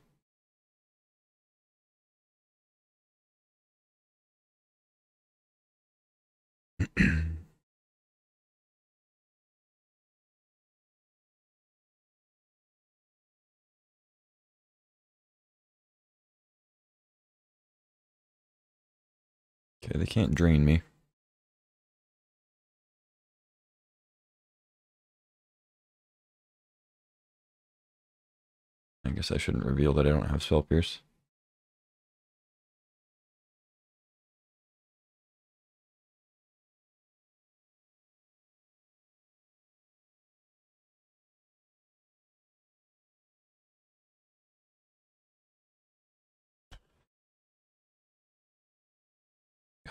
Okay, they can't drain me. I guess I shouldn't reveal that I don't have Spell Pierce.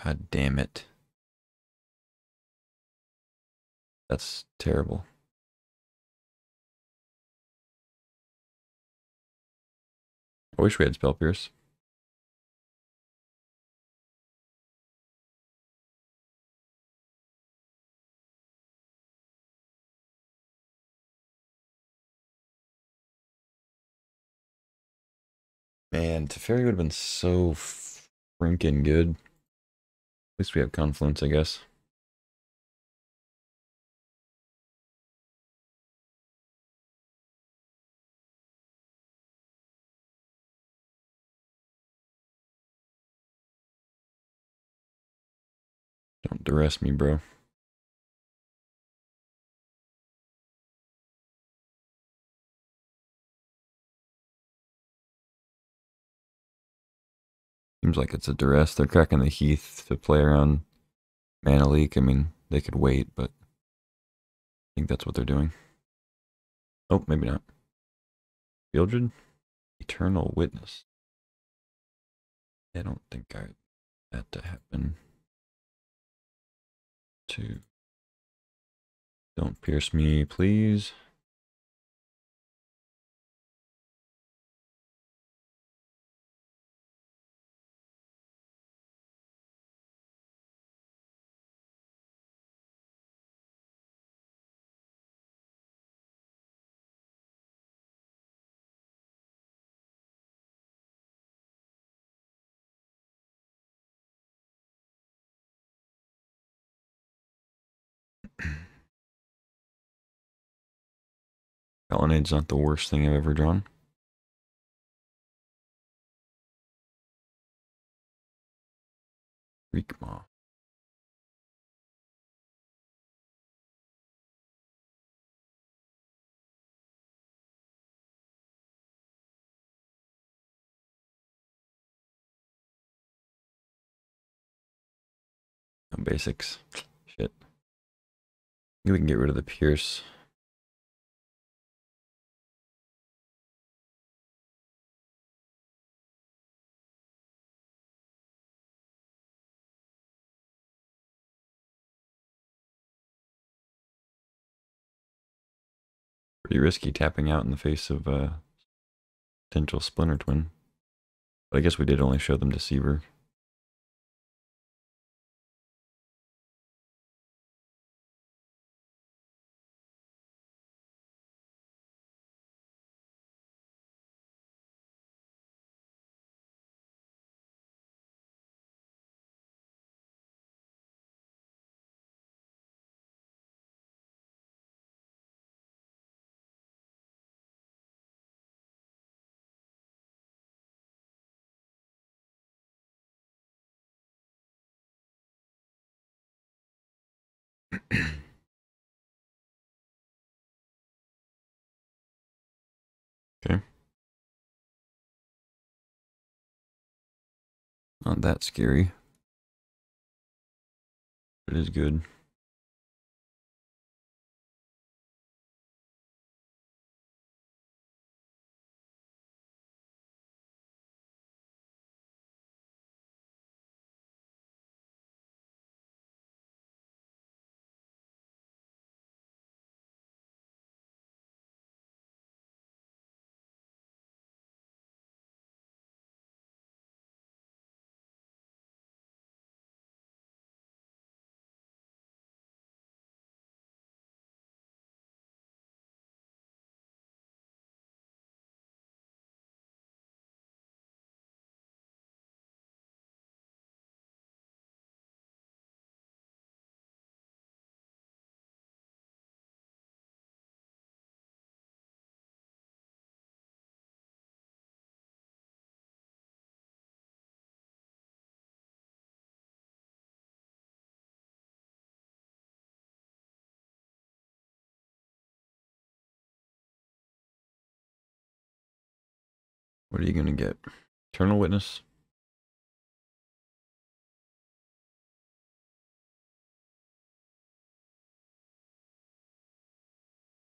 God damn it. That's terrible. I wish we had Spell Pierce. Man, Teferi would have been so freaking good. At least we have Confluence, I guess. Don't duress me, bro. Seems like it's a duress. They're cracking the Heath to play around Mana Leak. I mean, they could wait, but I think that's what they're doing. Oh, maybe not. Fieldred? Eternal Witness. I don't think I that to happen. Two. Don't pierce me, please. Colonnade's not the worst thing I've ever drawn. Shriekmaw. basics. Shit. Maybe we can get rid of the Pierce. Pretty risky tapping out in the face of a potential Splinter Twin. But I guess we did only show them Deceiver. Not that scary. It is good. What are you going to get? Eternal Witness?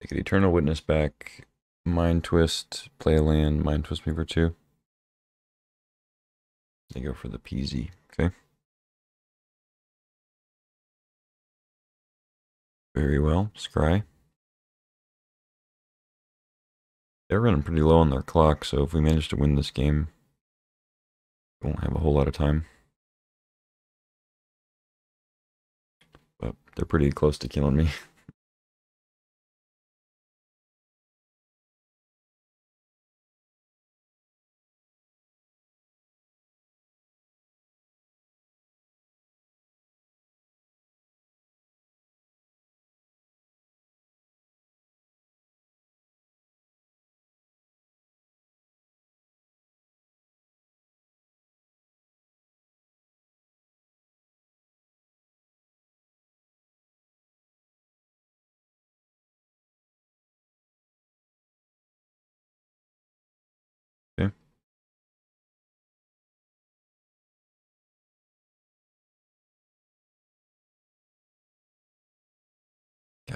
Take an Eternal Witness back. Mind Twist, play a land, Mind Twist me for two. They go for the PZ, okay? Very well, Scry. They're running pretty low on their clock, so if we manage to win this game, we won't have a whole lot of time. But they're pretty close to killing me.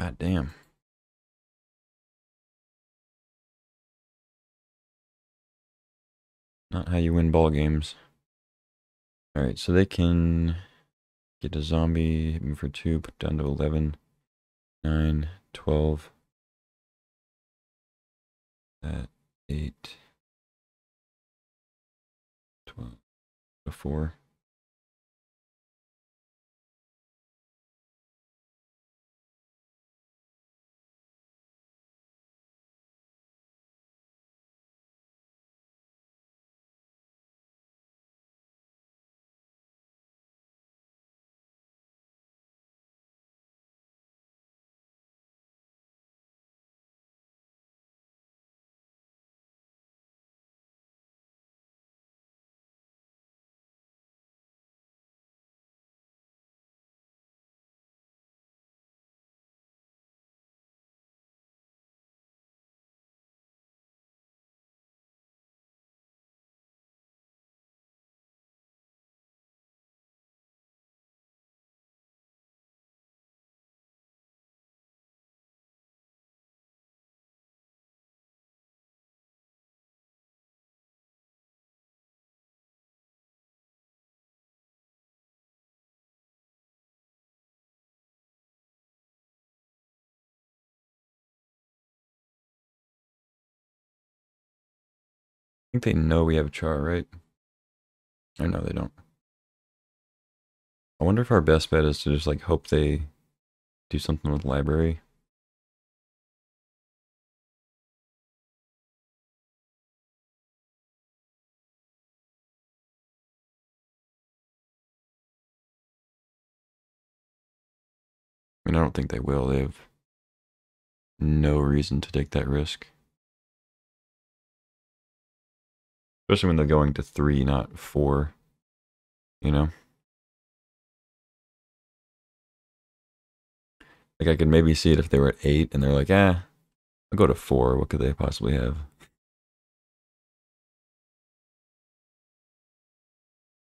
God damn. Not how you win ball games. Alright, so they can get a zombie, hit for two, put down to 11, 9, 12, at 8, 12, 4. Think they know we have a char, right? Or no, they don't. I wonder if our best bet is to just like hope they do something with library. I mean, I don't think they will. They have no reason to take that risk. Especially when they're going to three, not four. You know? Like, I could maybe see it if they were at eight and they're like, eh, I'll go to four. What could they possibly have?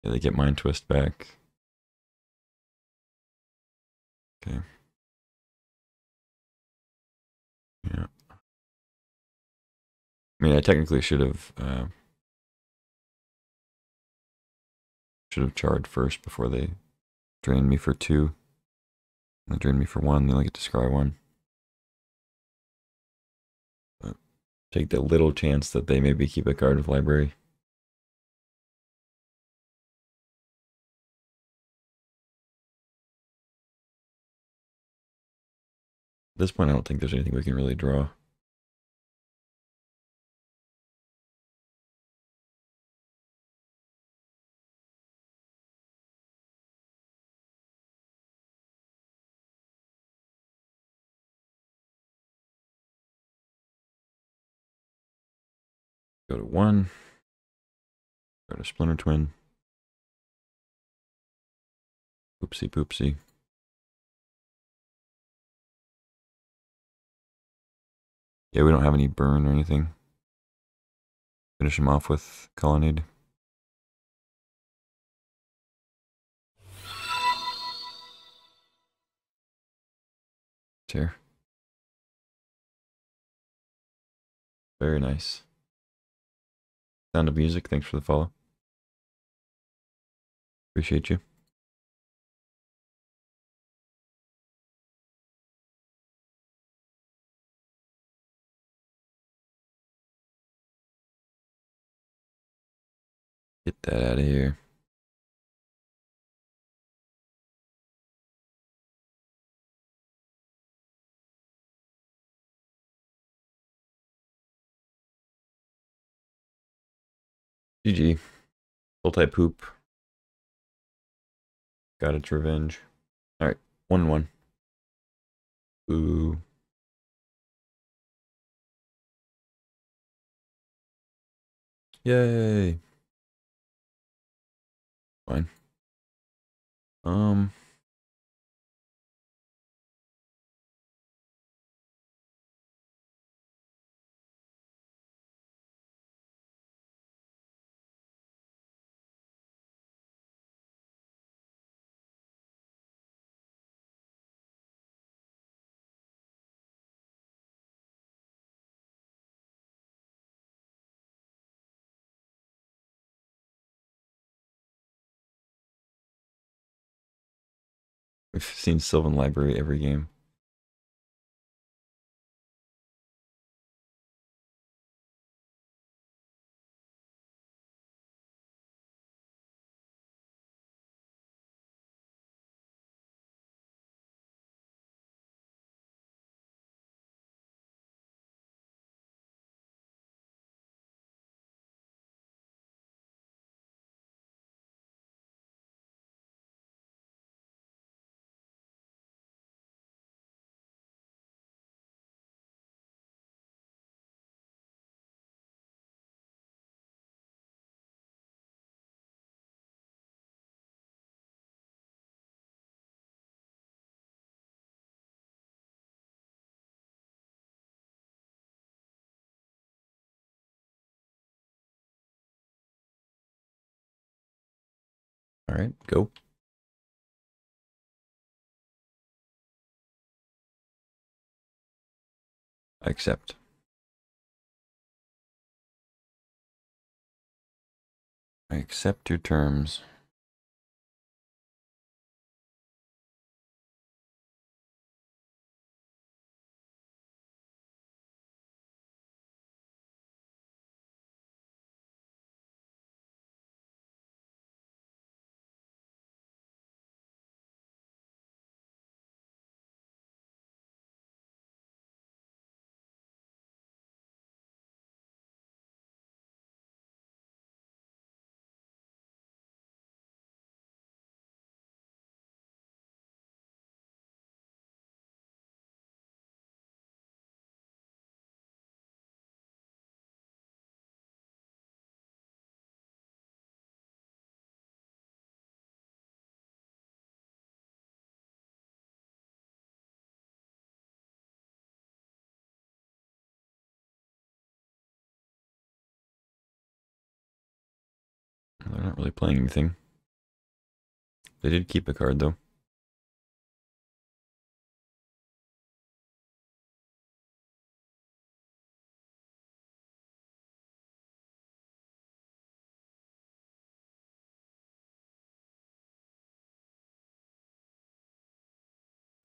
Yeah, they get Mind Twist back. Okay. Yeah. I mean, I technically should have uh, should have charged first before they drained me for two. They drained me for one. They only get to scry one. But take the little chance that they maybe keep a card of library. At this point, I don't think there's anything we can really draw. Go to one. Go to Splinter Twin. Oopsie poopsie. Yeah, we don't have any burn or anything. Finish him off with Colonnade. Tear. Very nice. Sound of Music, thanks for the follow. Appreciate you. Get that out of here. GG. Type poop. Got its revenge. Alright, 1 1. Ooh. Yay. Fine. Um. We've seen Sylvan Library every game. All right, go. I accept. I accept your terms. Really playing anything. They did keep a card though.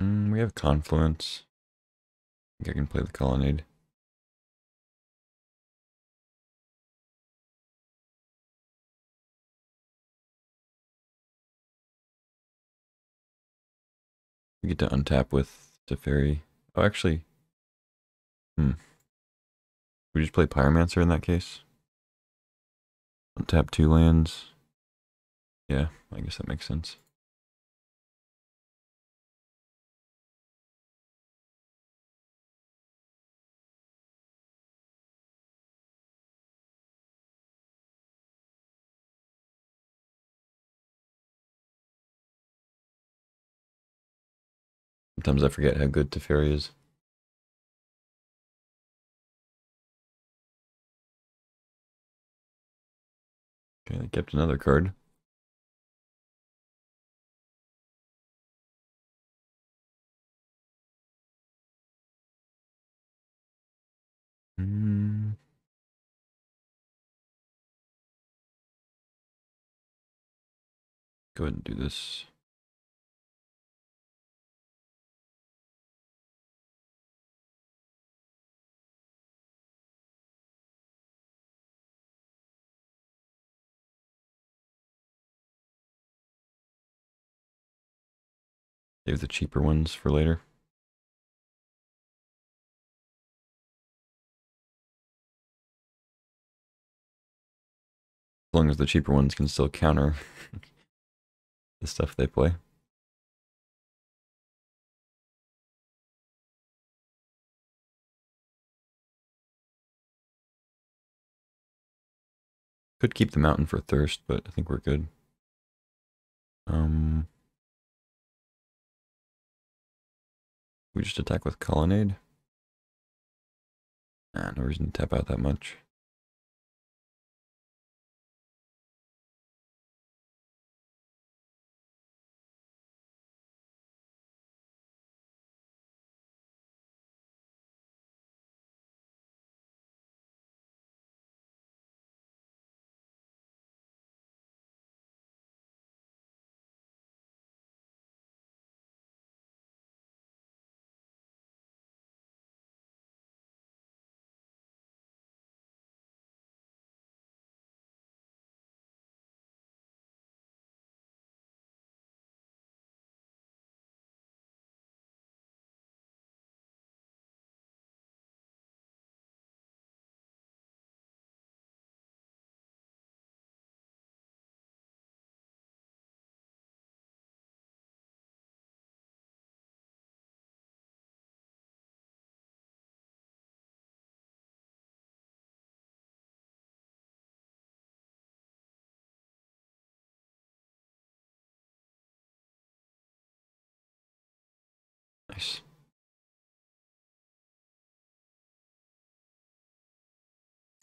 Mm, we have Confluence. I think I can play the Colonnade. Get to untap with Teferi. Oh, actually. Hmm. We just play Pyromancer in that case? Untap two lands. Yeah, I guess that makes sense. Sometimes I forget how good Teferi is. Okay, they kept another card. Mm. Go ahead and do this. Save the cheaper ones for later. As long as the cheaper ones can still counter the stuff they play. Could keep the mountain for thirst, but I think we're good. Um, we just attack with colonnade. Nah, no reason to tap out that much.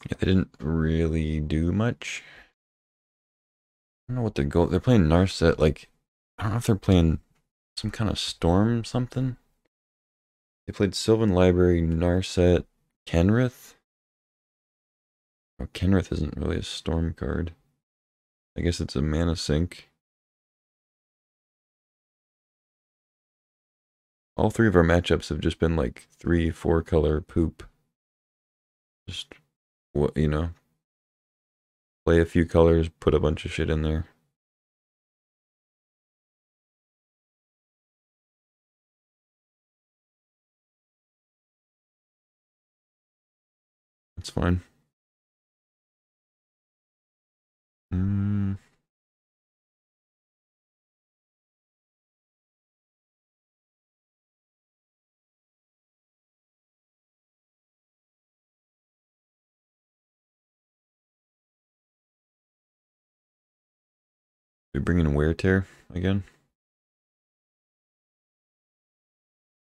Yeah, they didn't really do much. I don't know what they're going. They're playing Narset. Like, I don't know if they're playing some kind of storm something. They played Sylvan Library, Narset, Kenrith. Oh, Kenrith isn't really a storm card. I guess it's a mana sink. All three of our matchups have just been like three, four color poop. Just what you know. Play a few colors, put a bunch of shit in there. That's fine. Mm. we bring in wear tear again?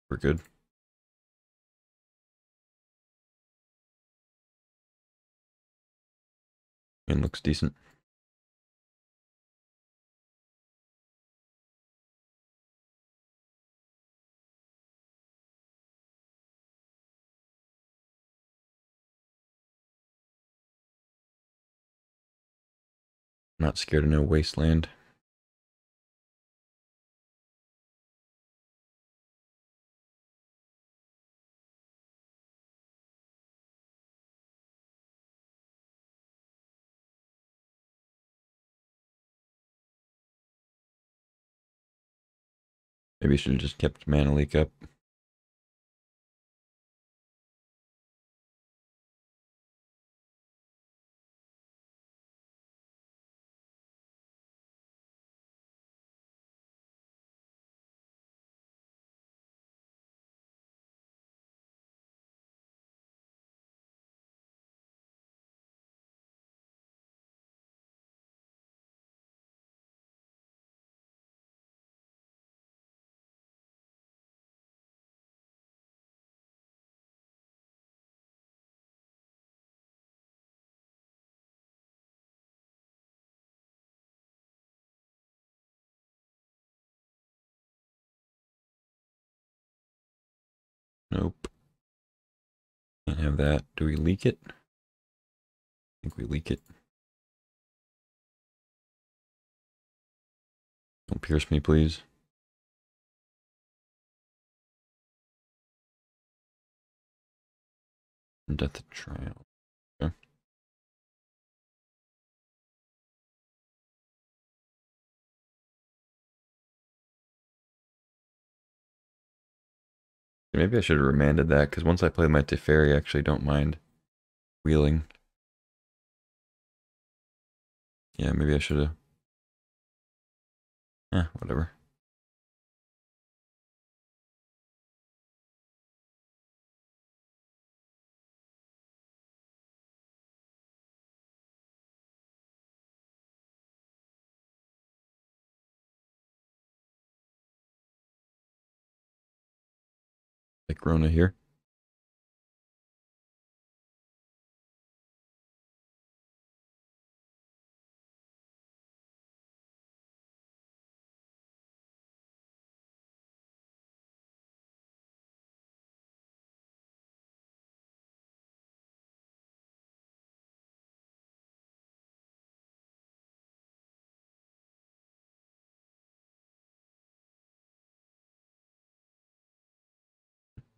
We're good. And looks decent. Not scared of no wasteland. Maybe I should have just kept mana leak up. Have that. Do we leak it? I think we leak it. Don't pierce me, please. Death trial. Maybe I should have remanded that, because once I play my Teferi, I actually don't mind wheeling. Yeah, maybe I should have. Eh, whatever. Like Rona here.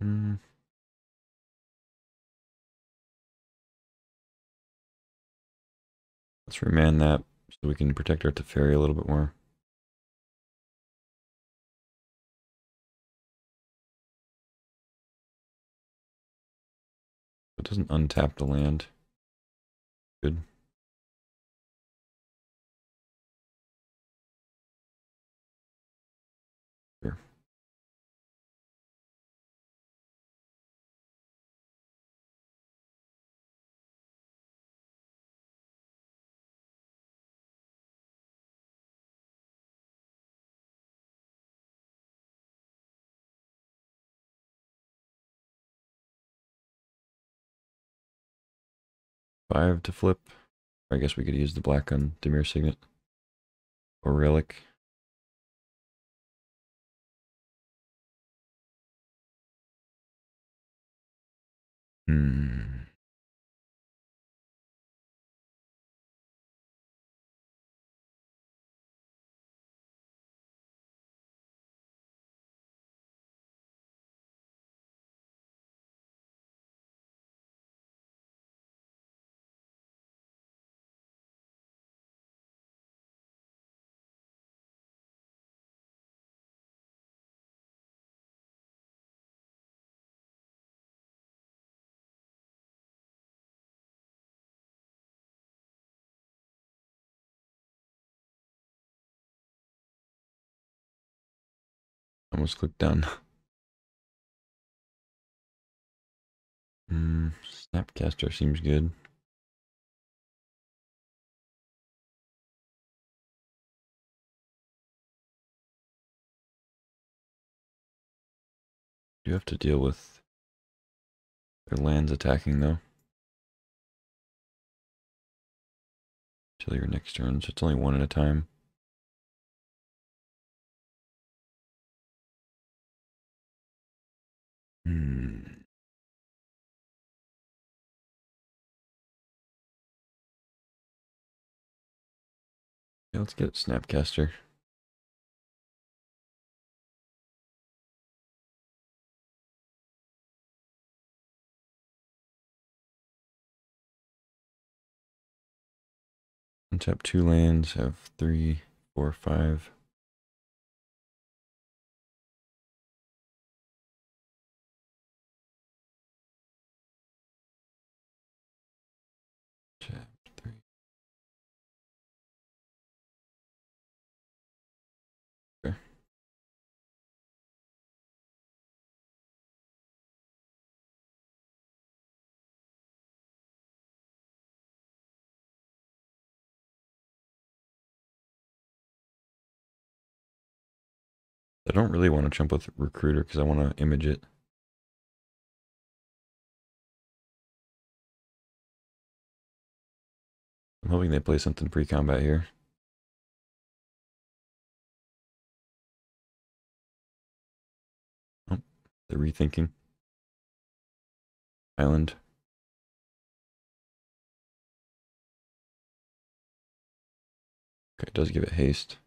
Mm. Let's remand that so we can protect our Teferi a little bit more. It doesn't untap the land. Good. Five to flip. I guess we could use the black on Dimir Signet. Or Relic. Hmm. Almost clicked done. Hmm. Snapcaster seems good. You have to deal with their lands attacking though. Till your next turn, so it's only one at a time. Hmm. let's get Snapcaster. Untap two lands, have three, four, five. I don't really want to jump with Recruiter because I want to image it. I'm hoping they play something pre-combat here. Oh, they're rethinking. Island. Okay, it does give it haste.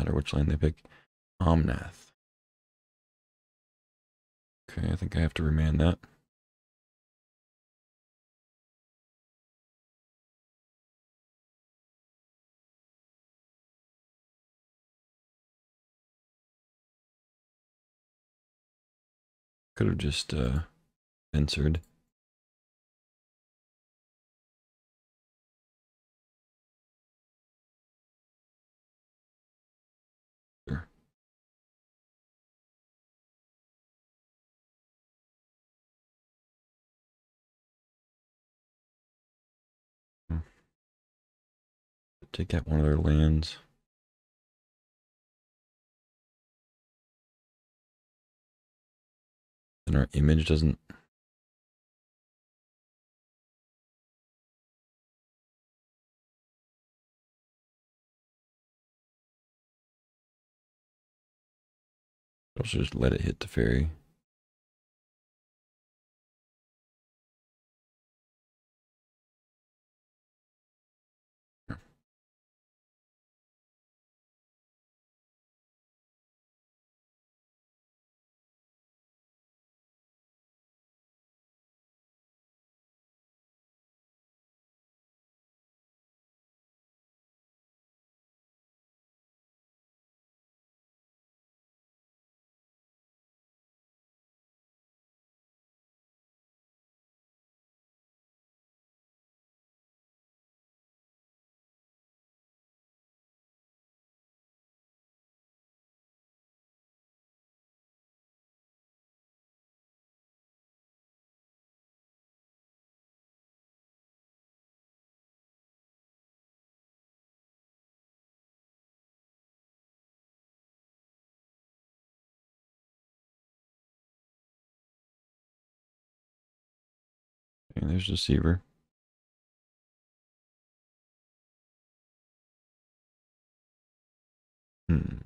Matter which land they pick. Omnath. Okay, I think I have to remand that. Could have just uh answered. Take out one of their lands. And our image doesn't I'll just let it hit the fairy. There's deceiver. Hmm.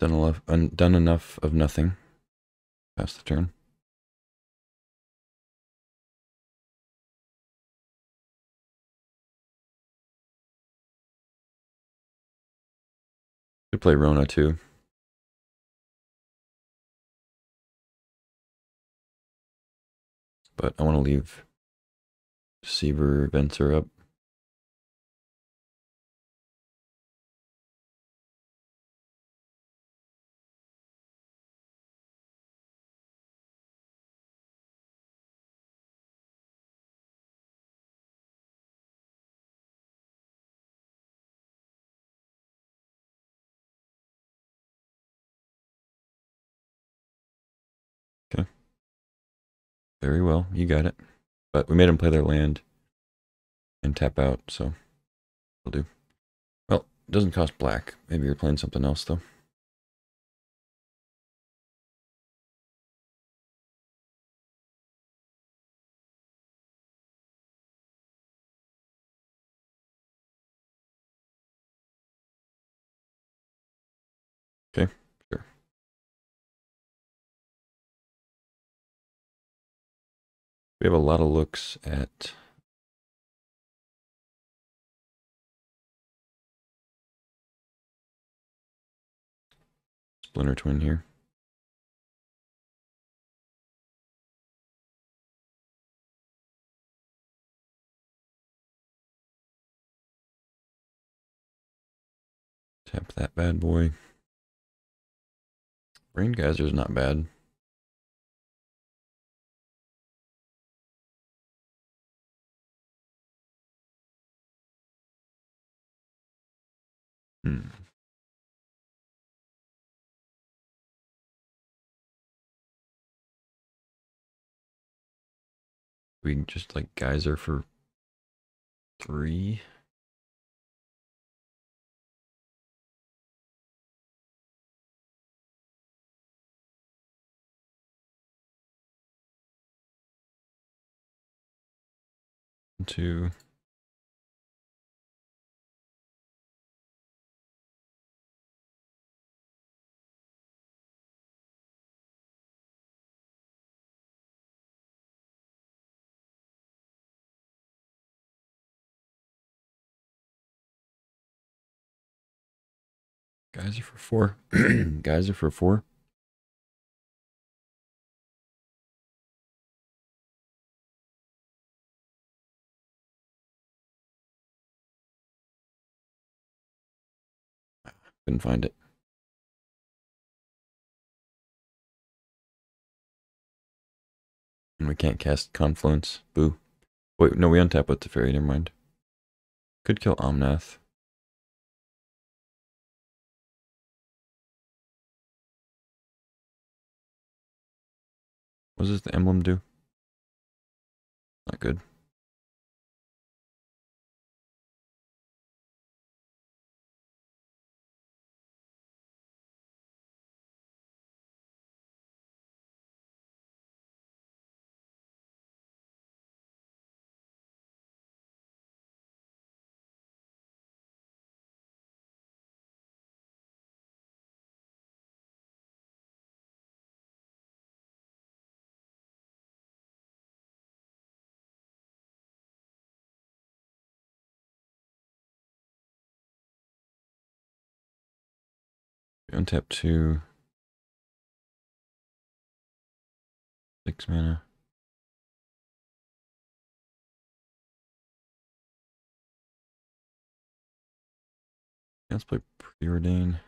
Done enough, done enough of nothing. Pass the turn. Could play Rona too. But I want to leave Seaver Venter up. Very well, you got it. But we made them play their land and tap out, so will do. Well, it doesn't cost black. Maybe you're playing something else, though. We have a lot of looks at Splinter Twin here. Tap that bad boy. Braingeyser is not bad. Hmm. We can just like geyser for three. Two. Geyser for four. Geyser for four. Couldn't find it. And we can't cast Confluence. Boo. Wait, no, we untap with the fairy. Never mind. Could kill Omnath. What does the emblem do? Not good. Untap two. Six mana. Let's play Preordain.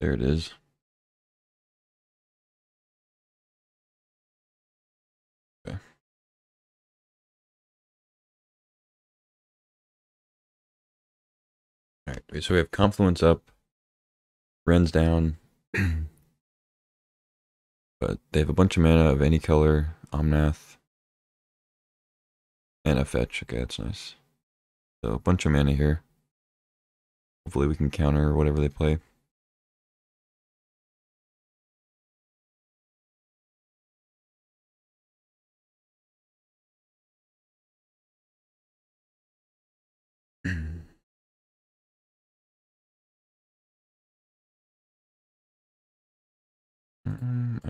There it is. All right, so we have Confluence up, Wren's down, but they have a bunch of mana of any color, Omnath, and a fetch. Okay, that's nice. So a bunch of mana here. Hopefully we can counter whatever they play.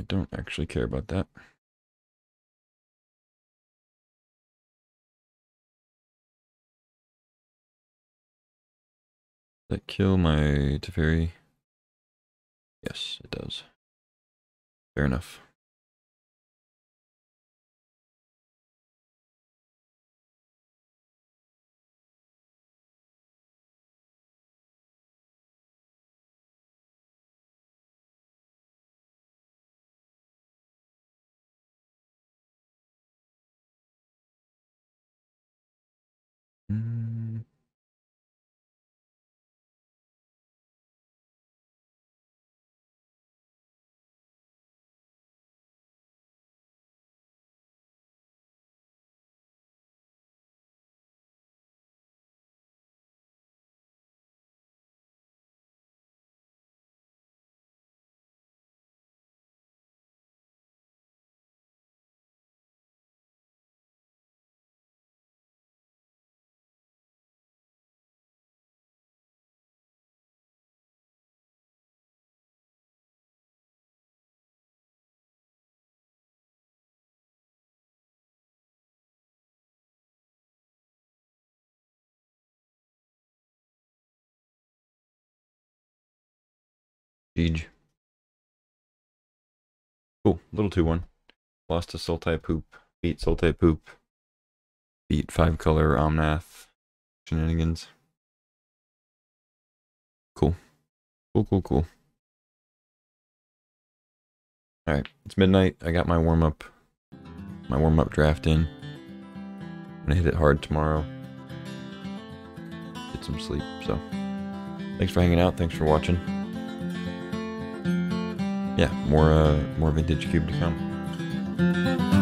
don't actually care about that. Does that kill my Teferi? Yes, it does. Fair enough. Mm. Siege. Cool. Little 2 1. Lost to Sultai Poop. Beat Sultai Poop. Beat 5 color Omnath. Shenanigans. Cool. Cool, cool, cool. Alright, it's midnight. I got my warm up my warm up draft in. I'm gonna hit it hard tomorrow. Get some sleep, so thanks for hanging out, thanks for watching yeah, more uh, more vintage cube to come.